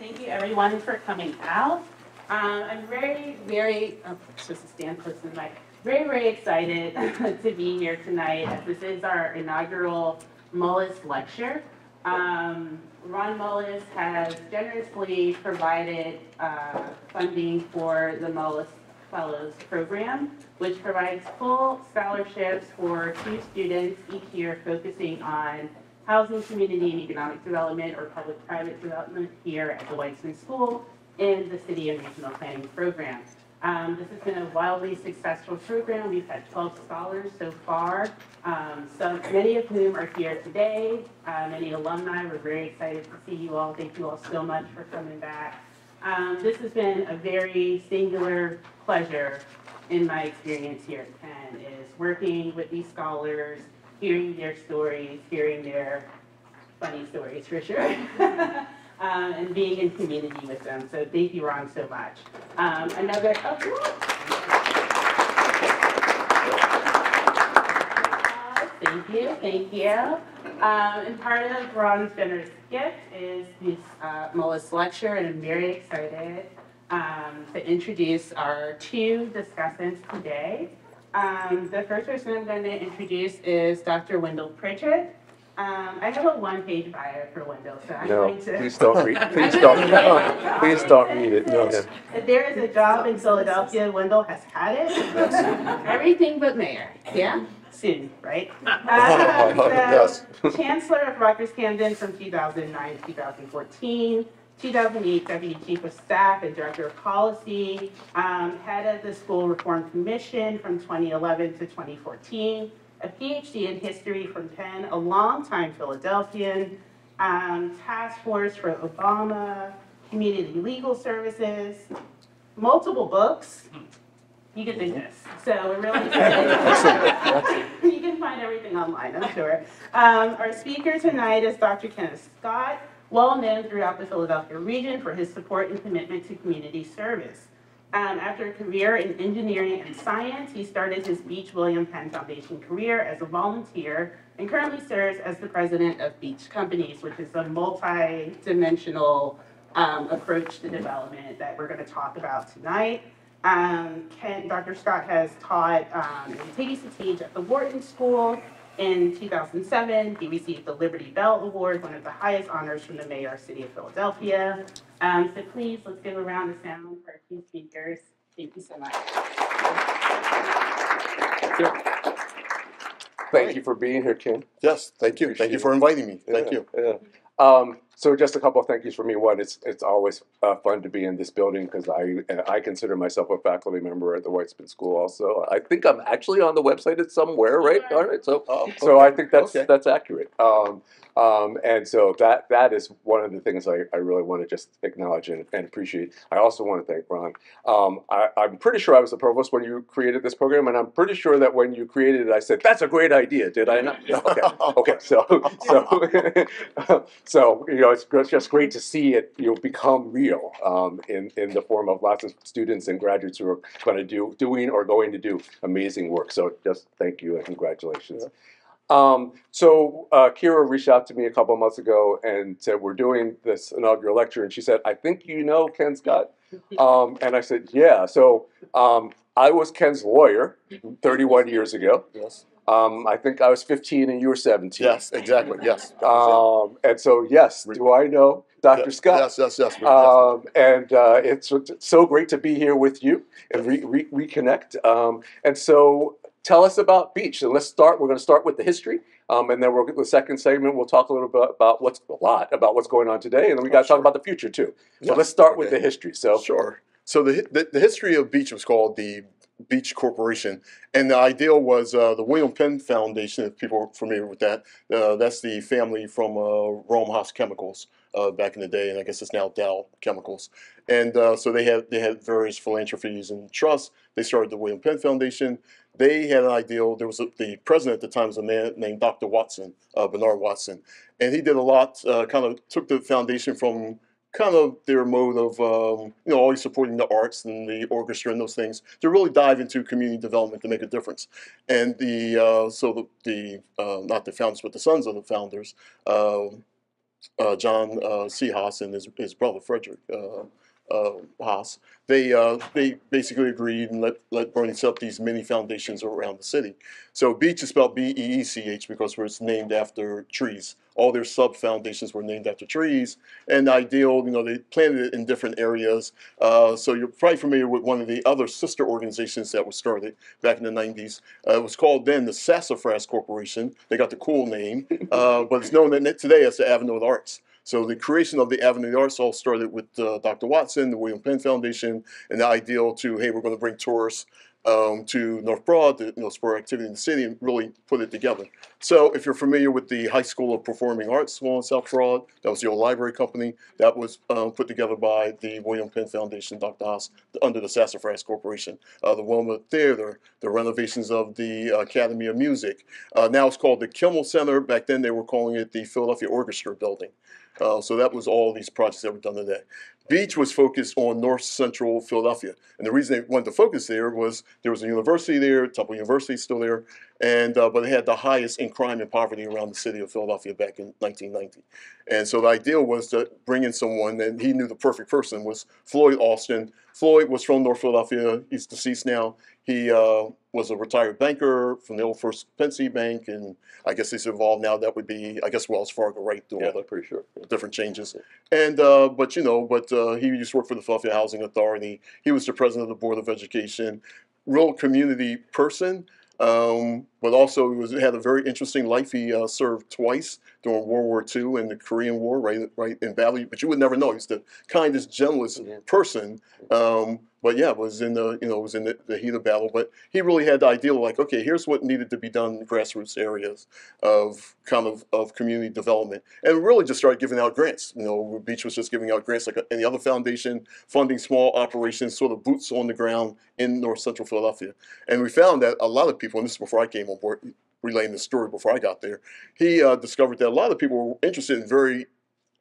thank you everyone for coming out. Um, I'm very, very, oh, just a stand close to. Very, very excited to be here tonight this is our inaugural Moelis Lecture. Um, Ron Moelis has generously provided uh, funding for the Moelis Fellows Program, which provides full scholarships for two students each year focusing on housing, community, and economic development or public-private development here at the Weitzman School in the City and Regional Planning Program. Um, this has been a wildly successful program. We've had 12 scholars so far, um, so many of whom are here today. Uh, many alumni. We're very excited to see you all. Thank you all so much for coming back. Um, this has been a very singular pleasure in my experience here at Penn is working with these scholars, hearing their stories, hearing their funny stories for sure. um, and being in community with them. So thank you, Ron, so much. Um, another, oh, Thank you, thank you. Um, and part of Ron's generous gift is this uh, Moelis Lecture, and I'm very excited um, to introduce our two discussants today. Um, the first person I'm going to introduce is Dr. Wendell Pritchett. Um, I have a one-page bio for Wendell, so I'm No, going to. please don't read, please don't, no, please don't read it. No. If there is a job in Philadelphia, Wendell has had it. Everything but mayor, yeah? Soon, right? Uh, so, Yes. Chancellor of Rutgers Camden from 2009 to 2014. 2008 Deputy Chief of Staff and Director of Policy. um, Head of the School Reform Commission from 2011 to 2014. A PhD in History from Penn, a longtime Philadelphian. um, Task Force for Obama, Community Legal Services, multiple books. You can do this. So we're really excited. You can find everything online, I'm sure. Um, Our speaker tonight is Dr. Kenneth Scott, well-known throughout the Philadelphia region for his support and commitment to community service. Um, After a career in engineering and science, he started his Beech William Penn Foundation career as a volunteer and currently serves as the president of Beech Companies, which is a multi-dimensional um, approach to development that we're going to talk about tonight. Um, Ken, Dr. Scott has taught um, Teach at the Wharton School. In 2007, he received the Liberty Bell Award, one of the highest honors from the mayor of City of Philadelphia. Um, so please, let's give a round of sound for our two speakers. Thank you so much. Thank you thank you for being here, Ken. Yes, thank you. Thank you for inviting me. Thank Yeah, you. Yeah. Um, so just a couple of thank yous for me. One, it's it's always uh, fun to be in this building because I I consider myself a faculty member at the Weitzman School. Also, I think I'm actually on the website it's somewhere, right? All right. So Oh, so. I think that's Okay. that's accurate. Um, um, and so that that is one of the things I, I really want to just acknowledge and, and appreciate. I also want to thank Ron. Um, I, I'm pretty sure I was the provost when you created this program, and I'm pretty sure that when you created it, I said that's a great idea. Did I not? Okay. Okay. So so so you know it's gr- just great to see it you know become real um, in in the form of lots of students and graduates who are going to do doing or going to do amazing work. So just thank you and congratulations. Um, so uh, Kira reached out to me a couple of months ago and said we're doing this inaugural lecture, and she said, "I think you know Ken Scott," um, and I said, "Yeah." So um, I was Ken's lawyer 31 years ago. Yes. Um, I think I was 15 and you were 17. Yes, exactly. Yes. Um, and so yes, do I know Dr. Scott? Yes, yes, yes. yes. Um, and uh, it's so great to be here with you and re- re- reconnect. Um, and so tell us about Beech. And let's start. We're going to start with the history. Um, and then we'll the second segment. We'll talk a little bit about what's a lot about what's going on today, and then we got to sure. talk about the future too. So Yes, let's start with the history. So Sure. So the, the the history of Beech was called the Beech Corporation, and the ideal was uh, the William Penn Foundation. If people are familiar with that, uh, that's the family from uh, Rohm Haas Chemicals uh, back in the day, and I guess it's now Dow Chemicals. And uh, so they had they had various philanthropies and trusts. They started the William Penn Foundation. They had an ideal. There was a, the president at the time was a man named Dr. Watson, uh, Bernard Watson, and he did a lot. Kind of took the foundation from kind of their mode of um, you know always supporting the arts and the orchestra and those things to really dive into community development to make a difference. And the uh, so the, the uh, not the founders but the sons of the founders. um uh, John uh, C. Haas and his, his brother Frederick uh, Haas, they uh, they basically agreed and let let Bernie set up these mini foundations around the city. So Beech is spelled B E E C H because it's named after trees. All their sub foundations were named after trees. And ideal, you know, they planted it in different areas. Uh, so you're probably familiar with one of the other sister organizations that was started back in the 90s. Uh, it was called then the Sassafras Corporation. They got the cool name, uh, but it's known today as the Avenue of the Arts. So the creation of the Avenue of the Arts all started with uh, Dr. Watson, the William Penn Foundation, and the ideal to, hey, we're going to bring tourists um, to North Broad, to, you know, spur activity in the city, and really put it together. So if you're familiar with the High School of Performing Arts on South Broad, that was the old library company. That was um, put together by the William Penn Foundation, Dr. Haas, under the Sassafras Corporation. Uh, the Wilma Theater, the renovations of the Academy of Music. Uh, now it's called the Kimmel Center. Back then they were calling it the Philadelphia Orchestra Building. Uh, so that was all these projects that were done today. Beech was focused on north central Philadelphia. And the reason they wanted to focus there was there was a university there, Temple University is still there, and uh, but they had the highest in crime and poverty around the city of Philadelphia back in 1990. And so the idea was to bring in someone, and he knew the perfect person was Floyd Alston. Floyd was from North Philadelphia. He's deceased now. He uh, was a retired banker from the old First Pensy Bank, and I guess he's involved now. That would be, I guess, Wells Fargo, right? Through Yeah, all the pretty sure. different changes. And uh, but you know, but uh, he used to work for the Philadelphia Housing Authority. He was the president of the Board of Education. Real community person, um, but also he was, had a very interesting life. He uh, served twice during World War II and the Korean War, right, right in battle. But you would never know. He's the kindest, gentlest Mhm. person. Um, but yeah, was in the you know was in the, the heat of battle. But he really had the idea like, okay, here's what needed to be done in grassroots areas of kind of of community development, and really just started giving out grants. You know, Beech was just giving out grants like any other foundation, funding small operations, sort of boots on the ground in North Central Philadelphia. And we found that a lot of people, and this is before I came on board, relaying the story before I got there, he uh, discovered that a lot of people were interested in very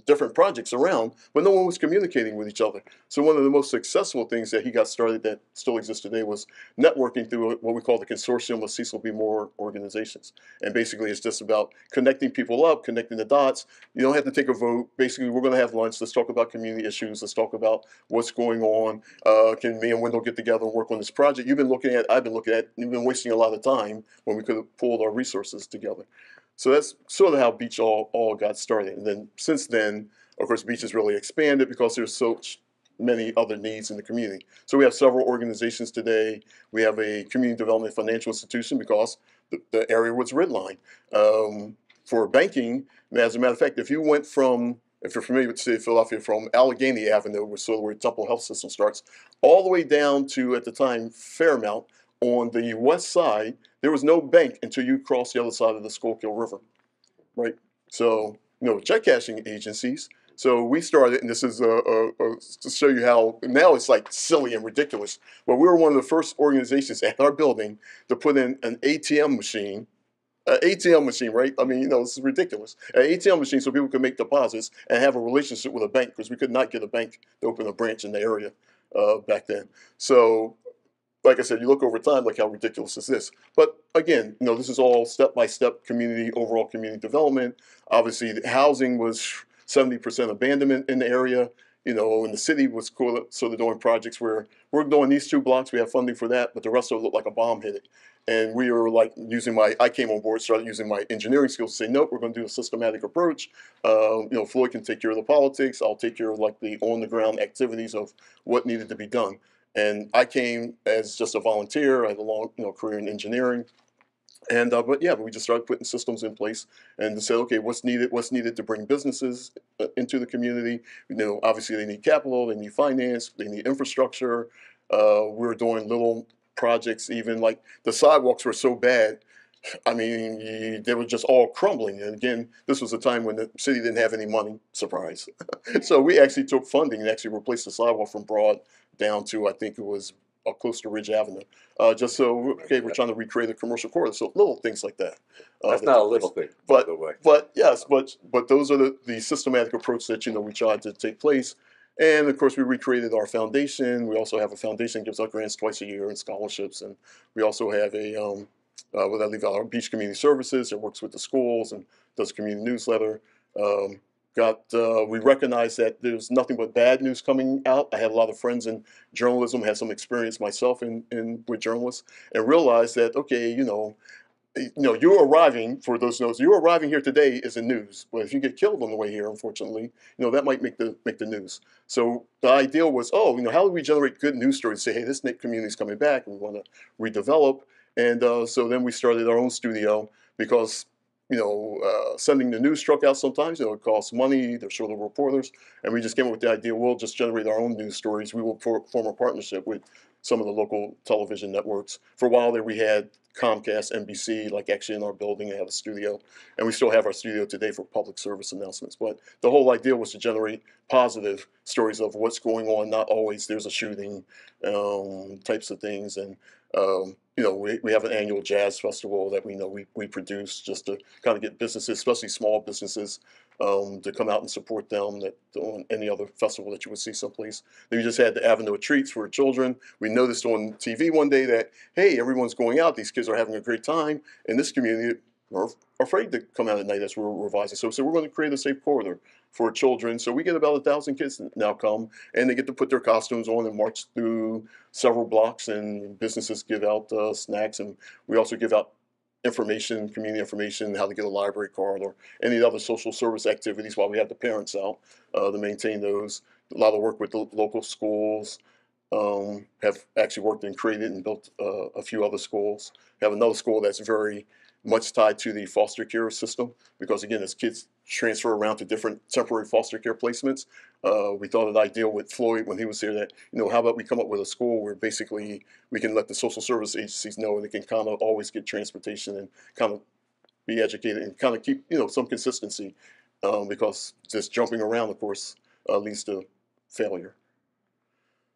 different projects around, but no one was communicating with each other. So one of the most successful things that he got started that still exists today was networking through what we call the consortium of Cecil B. Moore organizations. And basically it's just about connecting people up, connecting the dots. You don't have to take a vote. Basically, we're going to have lunch. Let's talk about community issues. Let's talk about what's going on. Uh, can me and Wendell get together and work on this project? You've been looking at, I've been looking at, you've been wasting a lot of time when we could have pulled our resources together. So that's sort of how Beech all, all got started. And then since then, of course, Beech has really expanded because there's so many other needs in the community. So we have several organizations today. We have a community development financial institution because the, the area was redlined. Um, for banking, as a matter of fact, if you went from, if you're familiar with the city of Philadelphia, from Allegheny Avenue, which is sort of where Temple Health System starts, all the way down to, at the time, Fairmount, on the west side, there was no bank until you crossed the other side of the Schuylkill River, right? So, you know, check cashing agencies. So we started, and this is uh, uh, uh, to show you how now it's like silly and ridiculous. But we were one of the first organizations at our building to put in an ATM machine, an ATM machine, right? I mean, you know, this is ridiculous. An ATM machine so people could make deposits and have a relationship with a bank because we could not get a bank to open a branch in the area uh, back then. So like I said, you look over time, like how ridiculous is this? But again, you know, this is all step by step community, overall community development. Obviously, the housing was 70% abandonment in the area. You know, in the city was cool, So they're doing projects where we're doing these two blocks, we have funding for that, but the rest of it looked like a bomb hit it. And we were like using my, I came on board, started using my engineering skills to say, nope, we're going to do a systematic approach. Uh, you know, Floyd can take care of the politics. I'll take care of like the on the ground activities of what needed to be done. And I came as just a volunteer. I had a long, you know, career in engineering. And uh, but yeah, we just started putting systems in place and said, okay, what's needed? What's needed to bring businesses uh, into the community? You know, obviously they need capital, they need finance, they need infrastructure. Uh, we were doing little projects, even like the sidewalks were so bad. I mean, you- they were just all crumbling. And again, this was a time when the city didn't have any money. Surprise. so we actually took funding and actually replaced the sidewalk from Broad down to I think it was uh, close to Ridge Avenue. Uh, just so okay, we're trying to recreate the commercial corridor. So little things like that. uh, That's that not a little place. thing, by But- the way. But yes, but but those are the, the systematic approach that you know we tried to take place. And of course, we recreated our foundation. We also have a foundation that gives out grants twice a year and scholarships. And we also have a, um, uh, what I out, our Beech Community Services It works with the schools and does a community newsletter. Um, got uh, we recognized that there's nothing but bad news coming out. I had a lot of friends in journalism, had some experience myself in, in with journalists, and realized that okay, you know, you know, you're arriving for those notes. You're arriving here today is the news. But if you get killed on the way here, unfortunately, you know that might make the make the news. So the idea was, oh, you know, how do we generate good news stories? Say, hey, this community is coming back, and we want to redevelop. And uh, so then we started our own studio because you know, uh, sending the news truck out sometimes, you know, it costs money. They're short of reporters. And we just came up with the idea we'll just generate our own news stories. We will for, form a partnership with some of the local television networks. For a while there, we had Comcast, NBC, like actually in our building, they have a studio. And we still have our studio today for public service announcements. But the whole idea was to generate positive stories of what's going on, not always there's a shooting um, types of things. And um, you know, we, we have an annual jazz festival that we know we, we produce just to kind of get businesses, especially small businesses, um, to come out and support them that on any other festival that you would see someplace. Then we just had the Avenue of Treats for children. We noticed on TV one day that, hey, everyone's going out, these kids are having a great time. In this community, are afraid to come out at night as we're revising. So, so we're going to create a safe corridor for children. So we get about a thousand kids now come, and they get to put their costumes on and march through several blocks. And businesses give out uh, snacks, and we also give out information, community information, how to get a library card, or any other social service activities while we have the parents out uh, to maintain those. A lot of work with the local schools. Um, have actually worked and created and built uh, a few other schools. Have another school that's very much tied to the foster care system because again, as kids transfer around to different temporary foster care placements, uh, we thought it ideal with Floyd when he was here that you know how about we come up with a school where basically we can let the social service agencies know and they can kind of always get transportation and kind of be educated and kind of keep you know some consistency um, because just jumping around, of course, uh, leads to failure.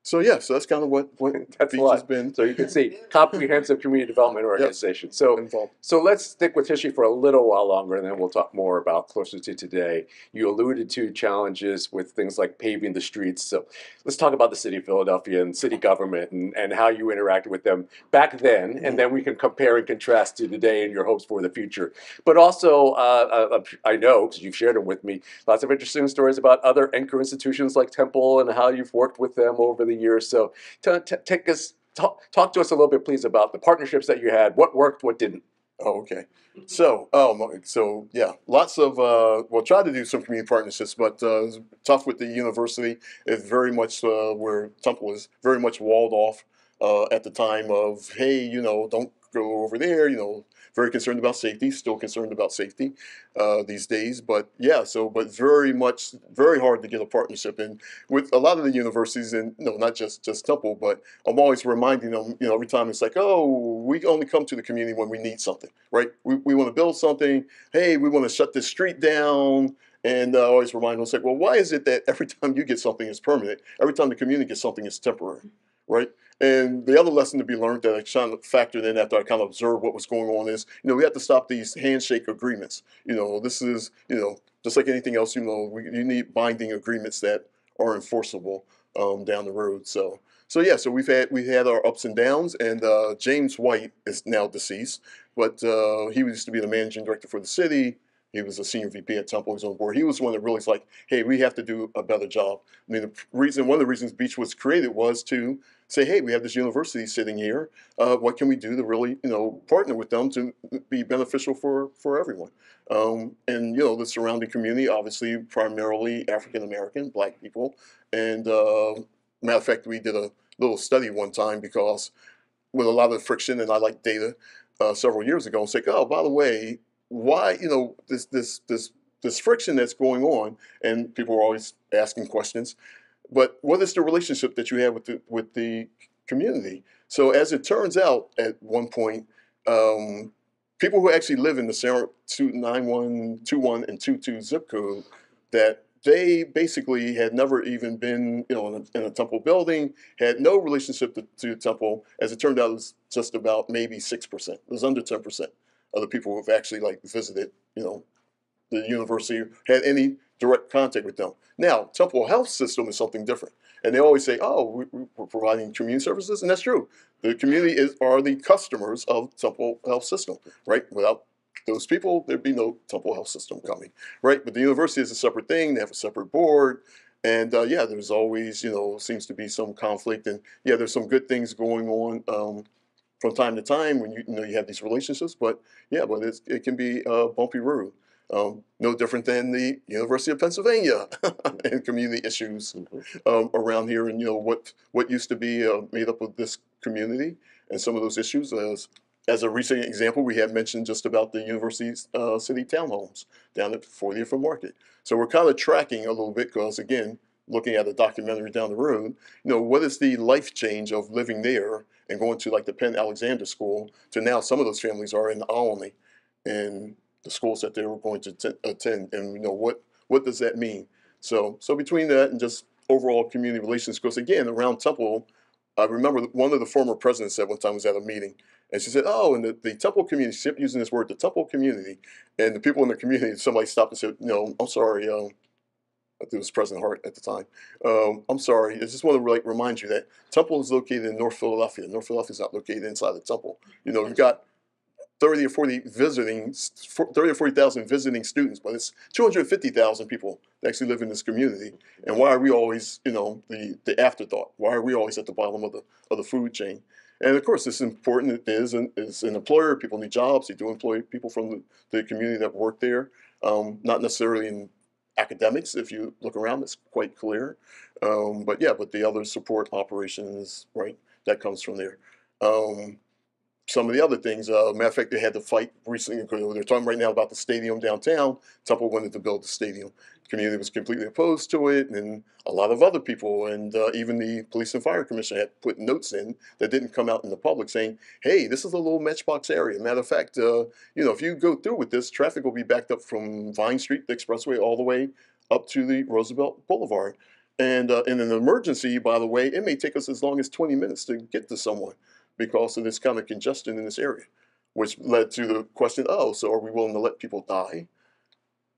So yeah, so that's kind of what what that's Beech has been So you can see comprehensive community development organization. So involved. So let's stick with history for a little while longer, and then we'll talk more about closer to today. You alluded to challenges with things like paving the streets. So let's talk about the city of Philadelphia and city government and, and how you interacted with them back then, and then we can compare and contrast to today and your hopes for the future. But also, uh, uh, I know, because you've shared them with me, lots of interesting stories about other anchor institutions like Temple and how you've worked with them over the years. So t- t- take us. Talk, talk to us a little bit, please, about the partnerships that you had. What worked, what didn't. Oh, okay. So, um, so yeah, lots of uh, we'll try to do some community partnerships, but uh, tough with the university. It's very much uh, where Temple is very much walled off uh, at the time of hey, you know, don't go over there. You know, very concerned about safety. Still concerned about safety uh, these days. But yeah, so but very much very hard to get a partnership in with a lot of the universities, and no, not just just Temple, but I'm always reminding them. You know, every time it's like, oh, we only come to the community when we need something, right? We we want to build something. Hey, we want to shut this street down. And uh, I always remind them, it's like, well, why is it that every time you get something, it's permanent? Every time the community gets something, it's temporary, right? And the other lesson to be learned that I kind of factored in after I kind of observed what was going on is, you know, we have to stop these handshake agreements. You know, this is, you know, just like anything else, you know, we, you need binding agreements that are enforceable um, down the road. So, so yeah, so we've had we've had our ups and downs, and uh, James White is now deceased, but uh, he used to be the managing director for the city. He was a senior VP at Temple. He was on board. He was one that really was like, hey, we have to do a better job. I mean, the reason, one of the reasons Beech was created was to say, hey, we have this university sitting here. Uh, what can we do to really, you know, partner with them to be beneficial for for everyone? Um, and you know, the surrounding community, obviously, primarily African American, Black people. And uh, matter of fact, we did a little study one time because with a lot of friction, and I like data. Uh, several years ago, and say, oh, by the way, why you know this this this this friction that's going on and people are always asking questions but what is the relationship that you have with the with the community? So as it turns out at one point um, people who actually live in the Sarah 9121 and 22 zip code that they basically had never even been you know in a, in a temple building had no relationship to, to temple. As it turned out it was just about maybe 6% it was under 10% of the people who've actually like visited, you know, the university, had any direct contact with them. Now, Temple Health System is something different, and they always say, "Oh, we, we're providing community services," and that's true. The community is are the customers of Temple Health System, right? Without those people, there'd be no Temple Health System coming, right? But the university is a separate thing. They have a separate board. And uh, yeah, there's always, you know, seems to be some conflict. And yeah, there's some good things going on um, from time to time when you, you know you have these relationships. But yeah, but it can be a bumpy road. Um, no different than the University of Pennsylvania and community issues um, around here, and you know what what used to be uh, made up of this community and some of those issues. As as a recent example, we had mentioned just about the university's uh, city townhomes down at 40th and Market. So we're kind of tracking a little bit because again, looking at a documentary down the road, you know, what is the life change of living there and going to like the Penn Alexander School to now some of those families are in Olney and the schools that they were going to attend, and you know what what does that mean? So so between that and just overall community relations, because again around Temple, I remember one of the former presidents said one time was at a meeting, and she said, "Oh, and the, the Temple community." She kept using this word, the Temple community, and the people in the community. Somebody stopped and said, "No, I'm sorry." Um, I think it was President Hart at the time. Um, I'm sorry. I just want to like remind you that Temple is located in North Philadelphia. North Philadelphia is not located inside the Temple. You know, you've got 30 or 40 visiting, 30 or 40,000 visiting students, but it's 250,000 people that actually live in this community. And why are we always, you know, the, the afterthought? Why are we always at the bottom of the, of the food chain? And of course, it's important. It is an, is an employer. People need jobs. They do employ people from the, the community that work there. Um, not necessarily in academics. If you look around, it's quite clear. Um, but yeah, but the other support operations, right, that comes from there. Um, some of the other things. Uh, matter of fact, they had to fight recently. They're talking right now about the stadium downtown. Temple wanted to build the stadium. The community was completely opposed to it, and a lot of other people, and uh, even the police and fire commission had put notes in that didn't come out in the public saying, "Hey, this is a little matchbox area." Matter of fact, uh, you know, if you go through with this, traffic will be backed up from Vine Street, the expressway, all the way up to the Roosevelt Boulevard. And uh, in an emergency, by the way, it may take us as long as 20 minutes to get to someone because of this kind of congestion in this area, which led to the question, oh, so are we willing to let people die?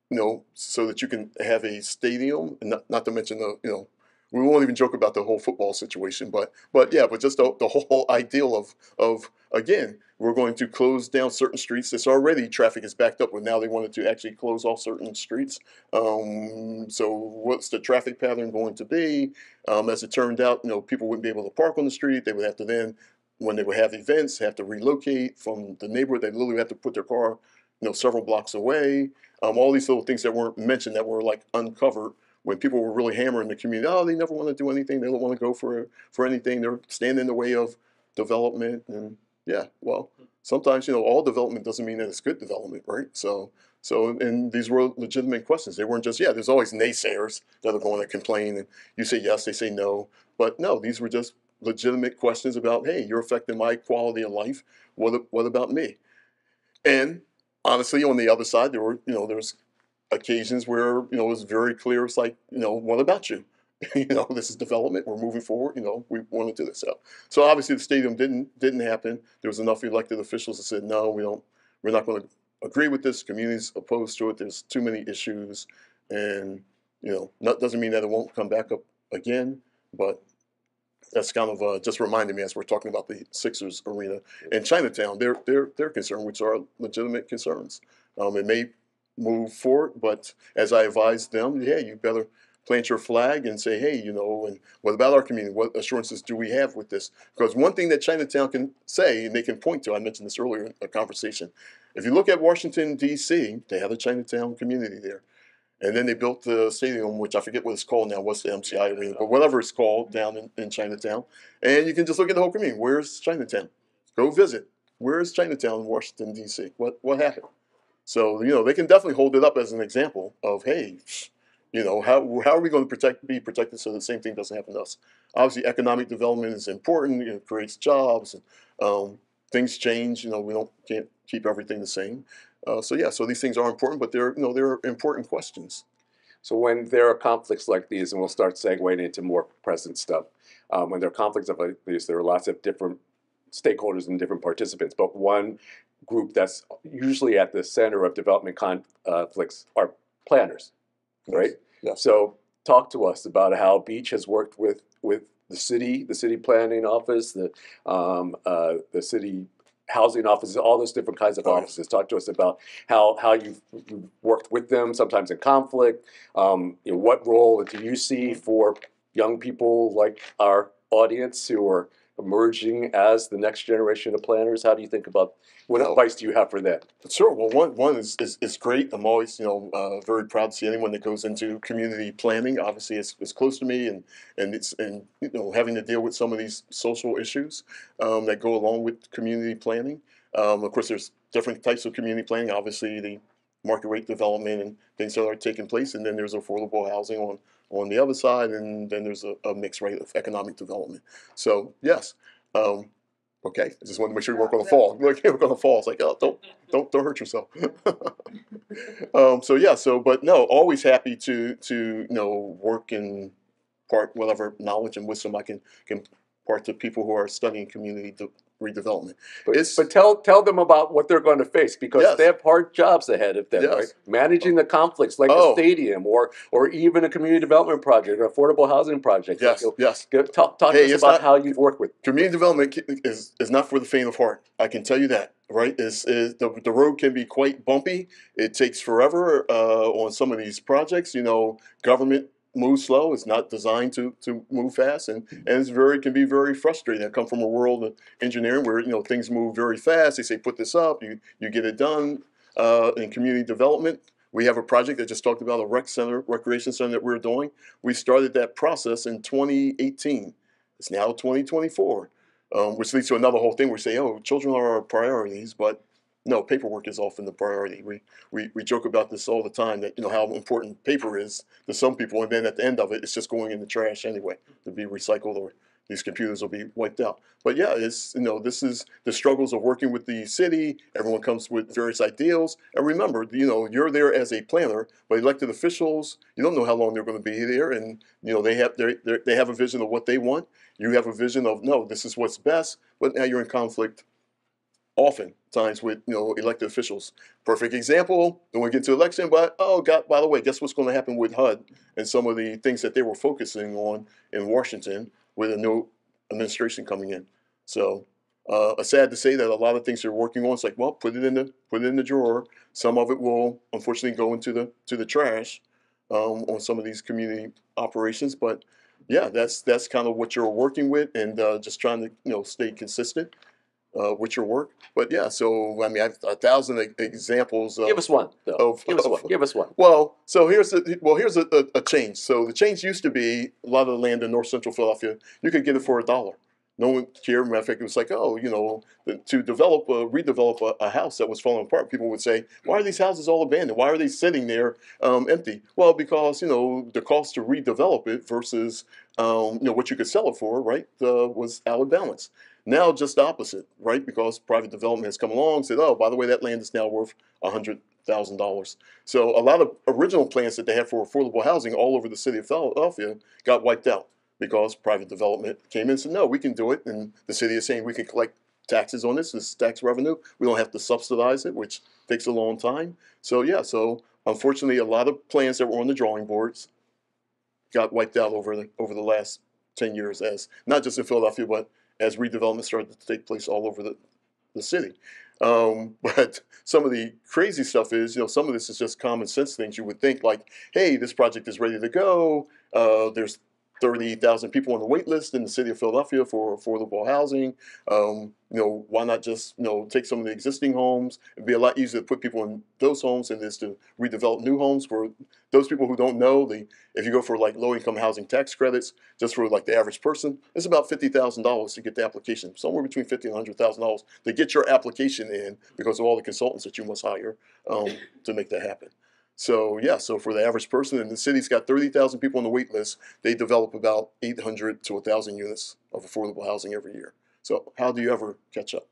You know, so that you can have a stadium, not, not to mention the, you know, we won't even joke about the whole football situation, but but yeah, but just the, the whole ideal of of again, we're going to close down certain streets. It's already traffic is backed up, but now they wanted to actually close off certain streets. Um, so what's the traffic pattern going to be? Um, as it turned out, you know, people wouldn't be able to park on the street. They would have to then when they would have events, have to relocate from the neighborhood. They literally have to put their car, you know, several blocks away. Um, all these little things that weren't mentioned that were like uncovered when people were really hammering the community. Oh, they never want to do anything. They don't want to go for for anything. They're standing in the way of development. And yeah, well, sometimes you know all development doesn't mean that it's good development, right? So. So, and these were legitimate questions. They weren't just, yeah, there's always naysayers that are going to complain, and you say yes, they say no. But no, these were just legitimate questions about, hey, you're affecting my quality of life. What, what about me? And honestly, on the other side, there were, you know, there was occasions where, you know, it was very clear. It's like, you know, what about you? you know, this is development. We're moving forward. You know, we want to do this. So, so obviously the stadium didn't didn't happen. There was enough elected officials that said, no, we don't. We're not going to agree with this. Communities opposed to it. There's too many issues, and you know, that doesn't mean that it won't come back up again. But that's kind of uh, just reminded me as we're talking about the Sixers arena in Chinatown. Their their their concern, which are legitimate concerns. Um, it may move forward, but as I advised them, yeah, you better plant your flag and say, hey, you know, and what about our community? What assurances do we have with this? Because one thing that Chinatown can say, and they can point to, I mentioned this earlier in a conversation. If you look at Washington D.C., they have a Chinatown community there. And then they built the stadium, which I forget what it's called now. What's the MCI arena? But whatever it's called down in, in Chinatown. And you can just look at the whole community. Where's Chinatown? Go visit. Where's Chinatown in Washington, D.C.? What, what happened? So, you know, they can definitely hold it up as an example of, hey, you know, how, how are we going to protect, be protected so the same thing doesn't happen to us? Obviously, economic development is important. It creates jobs. And, um, things change. You know, we don't can't keep everything the same. Uh, so yeah, so these things are important, but they're you know they're important questions. So when there are conflicts like these, and we'll start segueing into more present stuff, um, when there are conflicts like these, there are lots of different stakeholders and different participants. But one group that's usually at the center of development conflicts are planners, right? Yes. So talk to us about how Beech has worked with with the city, the city planning office, the um, uh, the city housing offices, all those different kinds of offices. Talk to us about how how you've, you've worked with them, sometimes in conflict. Um, you know, what role do you see for young people like our audience who are emerging as the next generation of planners? How do you think about what Well- advice do you have for them? Sure. Well, one one is, is, is great. I'm always you know uh, very proud to see anyone that goes into community planning. Obviously, it's, it's close to me, and and it's and you know having to deal with some of these social issues um, that go along with community planning. Um, of course, there's different types of community planning. Obviously, the market rate development and things that are taking place, and then there's affordable housing on on the other side, and then there's a, a mixed rate of economic development. So yes. Um, Okay, I just wanted to make sure you work on the fall. You work on the fall. It's like, oh, don't, don't, don't hurt yourself. um, so yeah, so but no, always happy to to you know work and part whatever knowledge and wisdom I can can part to people who are studying community de- redevelopment. But, It's- but tell tell them about what they're going to face because Yes. they have hard jobs ahead of them, Yes. right? Managing the conflicts like Oh. a stadium or or even a community development project, or affordable housing project. Yes, Like, yes. go- talk talk Hey, to us about not- how you've worked with. Community development is, is not for the faint of heart. I can tell you that, right? Is is the, the road can be quite bumpy. It takes forever uh, on some of these projects. You know, government moves slow. It's not designed to to move fast, and and it's very can be very frustrating. I come from a world of engineering where you know things move very fast. They say put this up, you you get it done. Uh, in community development, we have a project that just talked about a rec center, recreation center that we're doing. We started that process in 2018. It's now 2024 um, which leads to another whole thing. We say, oh, children are our priorities, but no, paperwork is often the priority. We, we, we joke about this all the time that, you know, how important paper is to some people, and then at the end of it, it's just going in the trash anyway to be recycled or these computers will be wiped out. But yeah, it's, you know, this is the struggles of working with the city. Everyone comes with various ideals. And remember, you know, you're there as a planner, but elected officials, you don't know how long they're going to be there. And, you know, they have, their, their, they have a vision of what they want. You have a vision of, no, this is what's best, but now you're in conflict often times with you know elected officials. Perfect example, when we get to election, but oh god, by the way, guess what's going to happen with HUD and some of the things that they were focusing on in Washington with a new administration coming in. So uh, sad to say that a lot of things they're working on, it's like, well, put it in the put it in the drawer. Some of it will unfortunately go into the to the trash um, on some of these community operations, but yeah, that's that's kind of what you're working with, and uh, just trying to you know stay consistent uh, with your work. But yeah, so I mean, I've a thousand e- examples. Of, Give us one. Though. of- give us of- one. Give us one. well, so here's a well here's a, a, a change. So the change used to be a lot of the land in North Central Philadelphia, you could get it for a dollar. No one cared. Matter of fact, it was like, oh, you know, the, to develop, a, redevelop a, a house that was falling apart, people would say, why are these houses all abandoned? Why are they sitting there um, empty? Well, because you know the cost to redevelop it versus um, you know what you could sell it for, right, uh, was out of balance. Now, just opposite, right? Because private development has come along, and said, oh, by the way, that land is now worth a hundred thousand dollars. So a lot of original plans that they had for affordable housing all over the city of Philadelphia got wiped out because private development came in and said, no, we can do it. And the city is saying we can collect taxes on this, this is tax revenue. We don't have to subsidize it, which takes a long time. So yeah, so unfortunately, a lot of plans that were on the drawing boards got wiped out over the over the last ten years, as not just in Philadelphia, but as redevelopment started to take place all over the, the city. Um, but some of the crazy stuff is, you know, some of this is just common sense things you would think, like, hey, this project is ready to go. Uh, there's 30,000 people on the wait list in the city of Philadelphia for affordable housing. Um, you know, why not just, you know, take some of the existing homes? It'd be a lot easier to put people in those homes than it is to redevelop new homes. For those people who don't know, the if you go for like low income housing tax credits, just for like the average person, it's about $50,000 to get the application, somewhere between fifty and $100,000 to get your application in because of all the consultants that you must hire um, to make that happen. So yeah, so for the average person, and the city's got 30,000 people on the wait list, they develop about 800 to 1,000 units of affordable housing every year. So how do you ever catch up?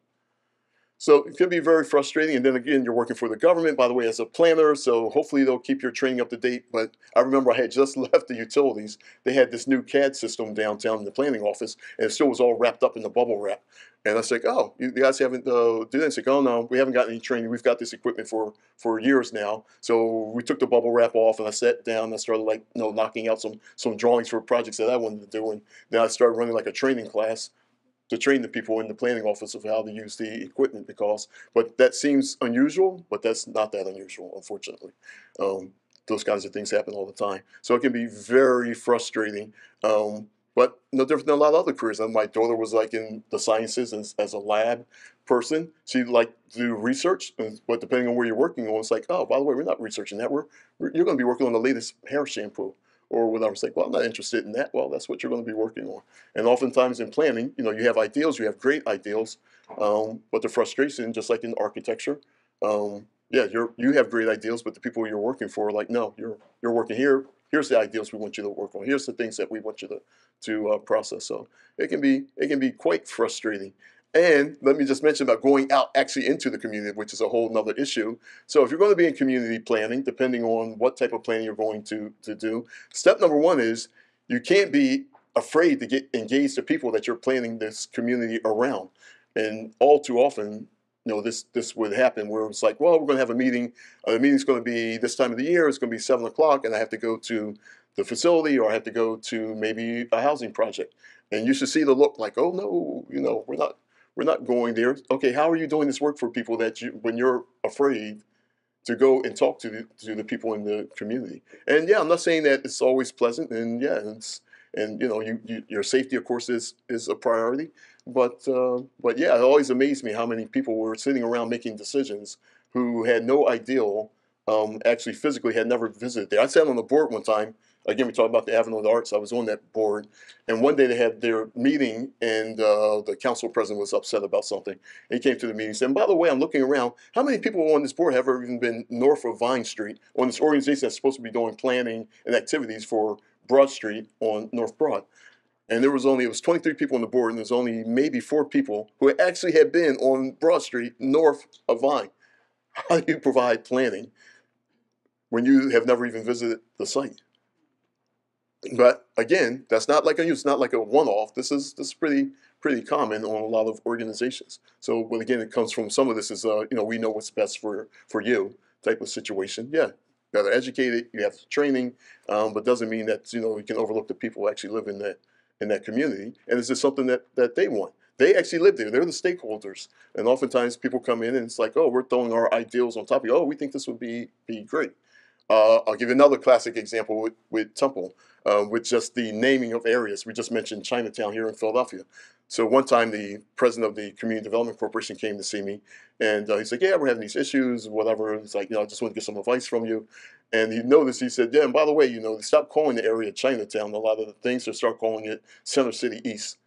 So it can be very frustrating. And then again, you're working for the government, by the way, as a planner. So hopefully they'll keep your training up to date. But I remember I had just left the utilities. They had this new CAD system downtown in the planning office, and it still was all wrapped up in the bubble wrap. And I was like, oh, you guys haven't uh, do that? It's like, oh no, we haven't gotten any training. We've got this equipment for for years now. So we took the bubble wrap off, and I sat down and I started like, you know, knocking out some some drawings for projects that I wanted to do. And then I started running like a training class to train the people in the planning office of how to use the equipment because but that seems unusual but that's not that unusual unfortunately um, those kinds of things happen all the time so it can be very frustrating um, but no different than a lot of other careers. And my daughter was like in the sciences as, as a lab person. She liked to do research, but depending on where you're working on, it's like, oh, by the way, we're not researching that. We're you're going to be working on the latest hair shampoo or whatever. It's like, well, I'm not interested in that. Well, that's what you're going to be working on. And oftentimes in planning, you know, you have ideals, you have great ideals, um, but the frustration, just like in architecture, um, yeah, you're you have great ideals, but the people you're working for are like, no, you're you're working here. Here's the ideals we want you to work on. Here's the things that we want you to to uh, process. So it can be it can be quite frustrating. And let me just mention about going out actually into the community, which is a whole nother issue. So if you're going to be in community planning, depending on what type of planning you're going to to do, step number one is you can't be afraid to get engaged to people that you're planning this community around. And all too often, you know, this this would happen where it's like, well, we're going to have a meeting. Uh, the meeting's going to be this time of the year. It's going to be seven o'clock, and I have to go to the facility, or I have to go to maybe a housing project. And you should see the look like, oh no, you know, we're not we're not going there. Okay, how are you doing this work for people that you when you're afraid to go and talk to the to the people in the community? And yeah, I'm not saying that it's always pleasant, and yeah, it's and you know, you, you your safety, of course, is is a priority. But uh, but yeah, it always amazed me how many people were sitting around making decisions who had no idea, um, actually physically had never visited there. I sat on the board one time. Again, we talked about the Avenue of the Arts. I was on that board, and one day they had their meeting, and uh, the council president was upset about something. And he came to the meeting and said, "By the way, I'm looking around. How many people on this board have ever even been north of Vine Street on this organization that's supposed to be doing planning and activities for Broad Street on North Broad?" and there was only it was 23 people on the board and there's only maybe four people who actually had been on broad street north of vine how do you provide planning when you have never even visited the site but again that's not like a it's not like a one-off this is this is pretty pretty common on a lot of organizations so but again it comes from some of this is uh, you know we know what's best for for you type of situation yeah you got to educate it you have training um, but doesn't mean that you know you can overlook the people who actually live in that in that community, and is this something that, that they want? They actually live there. They're the stakeholders, and oftentimes people come in and it's like, oh, we're throwing our ideals on top of you. Oh, we think this would be be great. Uh, I'll give you another classic example with, with Temple, uh, with just the naming of areas. We just mentioned Chinatown here in Philadelphia. So one time the president of the Community Development Corporation came to see me, and uh, he's like, "Yeah, we're having these issues, whatever." It's like, you know, I just want to get some advice from you. And he noticed, he said, "Yeah, and by the way, you know, stop calling the area Chinatown. A lot of the things, to start calling it Center City East."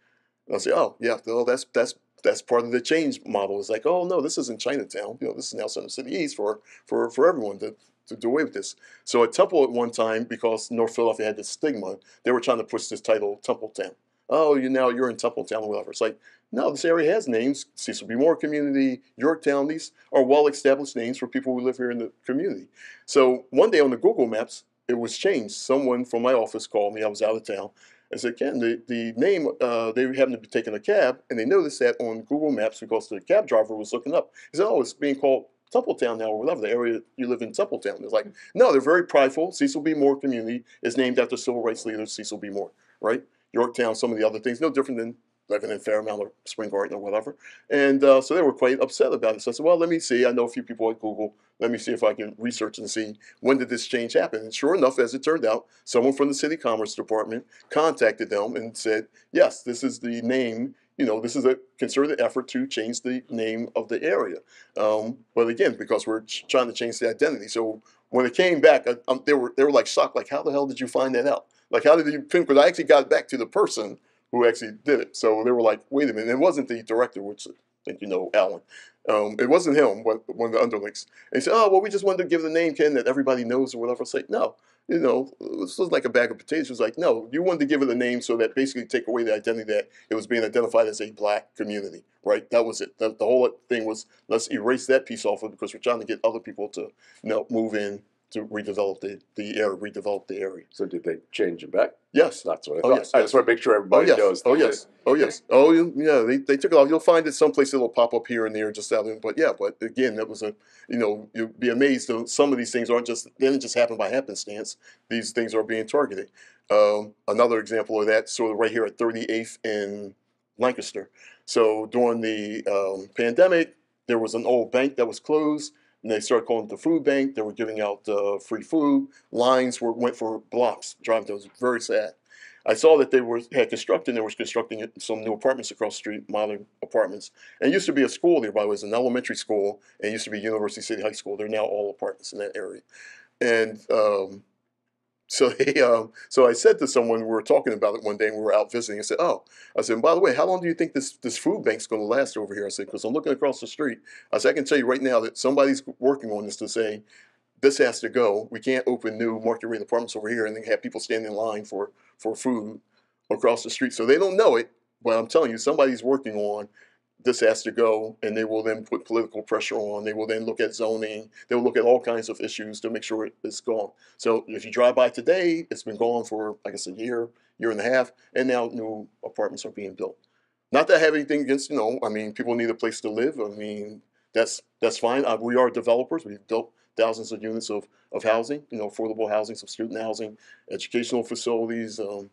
And I say, "Oh, yeah, well, that's that's that's part of the change model. It's like, oh no, this isn't Chinatown. You know, this is now Center City East for for for everyone to." To do away with this. So at Temple at one time, because North Philadelphia had this stigma, they were trying to push this title Templetown oh, you now you're in Templetown or whatever. It's like, no, this area has names. Cecil B. Moore Community, Yorktown. These are well-established names for people who live here in the community. So one day on the Google Maps, it was changed. Someone from my office called me. I was out of town. I said, Ken, the, the name, uh, they happened to be taking a cab, and they noticed that on Google Maps because the cab driver was looking up. He said, oh, it's being called Templetown now, or whatever, the area you live in, Templetown. It's like, no, they're very prideful. Cecil B. Moore Community is named after civil rights leader Cecil B. Moore, right? Yorktown, some of the other things, no different than living in Fairmount or Spring Garden or whatever. And uh, so they were quite upset about it. So I said, well, let me see. I know a few people at Google. Let me see if I can research and see when did this change happen. And sure enough, as it turned out, someone from the City Commerce Department contacted them and said, yes, this is the name. You know, this is a concerted effort to change the name of the area. Um, but again, because we're ch- trying to change the identity. So when it came back, I, um, they were they were like shocked, like, how the hell did you find that out? Like, how did you pin? Because I actually got back to the person who actually did it. So they were like, wait a minute. It wasn't the director, which I think you know, Alan. Um, it wasn't him, but one of the underlings. And he said, oh, well, we just wanted to give the name, Ken, that everybody knows or whatever. I say, no, you know, this was like a bag of potatoes. It was like, no, you wanted to give it a name so that basically take away the identity that it was being identified as a black community, right? That was it. The, the whole thing was, let's erase that piece off of it because we're trying to get other people to, you know, move in to redevelop the, the area, redevelop the area. So did they change it back? Yes. That's what I Oh, thought. yes, I yes. just want to make sure Oh everybody yes. knows. Oh yes. Oh yes. Oh yeah. They, they took it off. You'll find it someplace it'll pop up here and there, just out. in- But yeah. But again, that was a. You know, you'd be amazed. Though some of these things aren't just. They didn't just happen by happenstance. These things are being targeted. Um, another example of that, sort of right here at 38th in Lancaster. So during the um, pandemic, there was an old bank that was closed, and they started calling it the food bank. They were giving out uh, free food. Lines were went for blocks. Driving, that was very sad. I saw that they were had constructed. They were constructing some new apartments across the street, modern apartments. And it used to be a school nearby. It was an elementary school, and it used to be University City High School. They're now all apartments in that area. And um, so they, um, so I said to someone, we were talking about it one day, and we were out visiting. I said, "Oh, I said, by the way, how long do you think this this food bank's going to last over here?" I said, "Because I'm looking across the street. I said, I can tell you right now that somebody's working on this to say." This has to go. We can't open new market rate apartments over here and then have people standing in line for, for food across the street. So they don't know it, but I'm telling you, somebody's working on this has to go, and they will then put political pressure on. They will then look at zoning. They will look at all kinds of issues to make sure it- it's gone. So if you drive by today, it's been gone for, I said, a year, year and a half, and now new apartments are being built. Not that I have anything against, you know, I mean, people need a place to live. I mean, that's that's fine. Uh, we are developers. We've built thousands of units of, of housing, you know, affordable housing, some student housing, educational facilities. Um,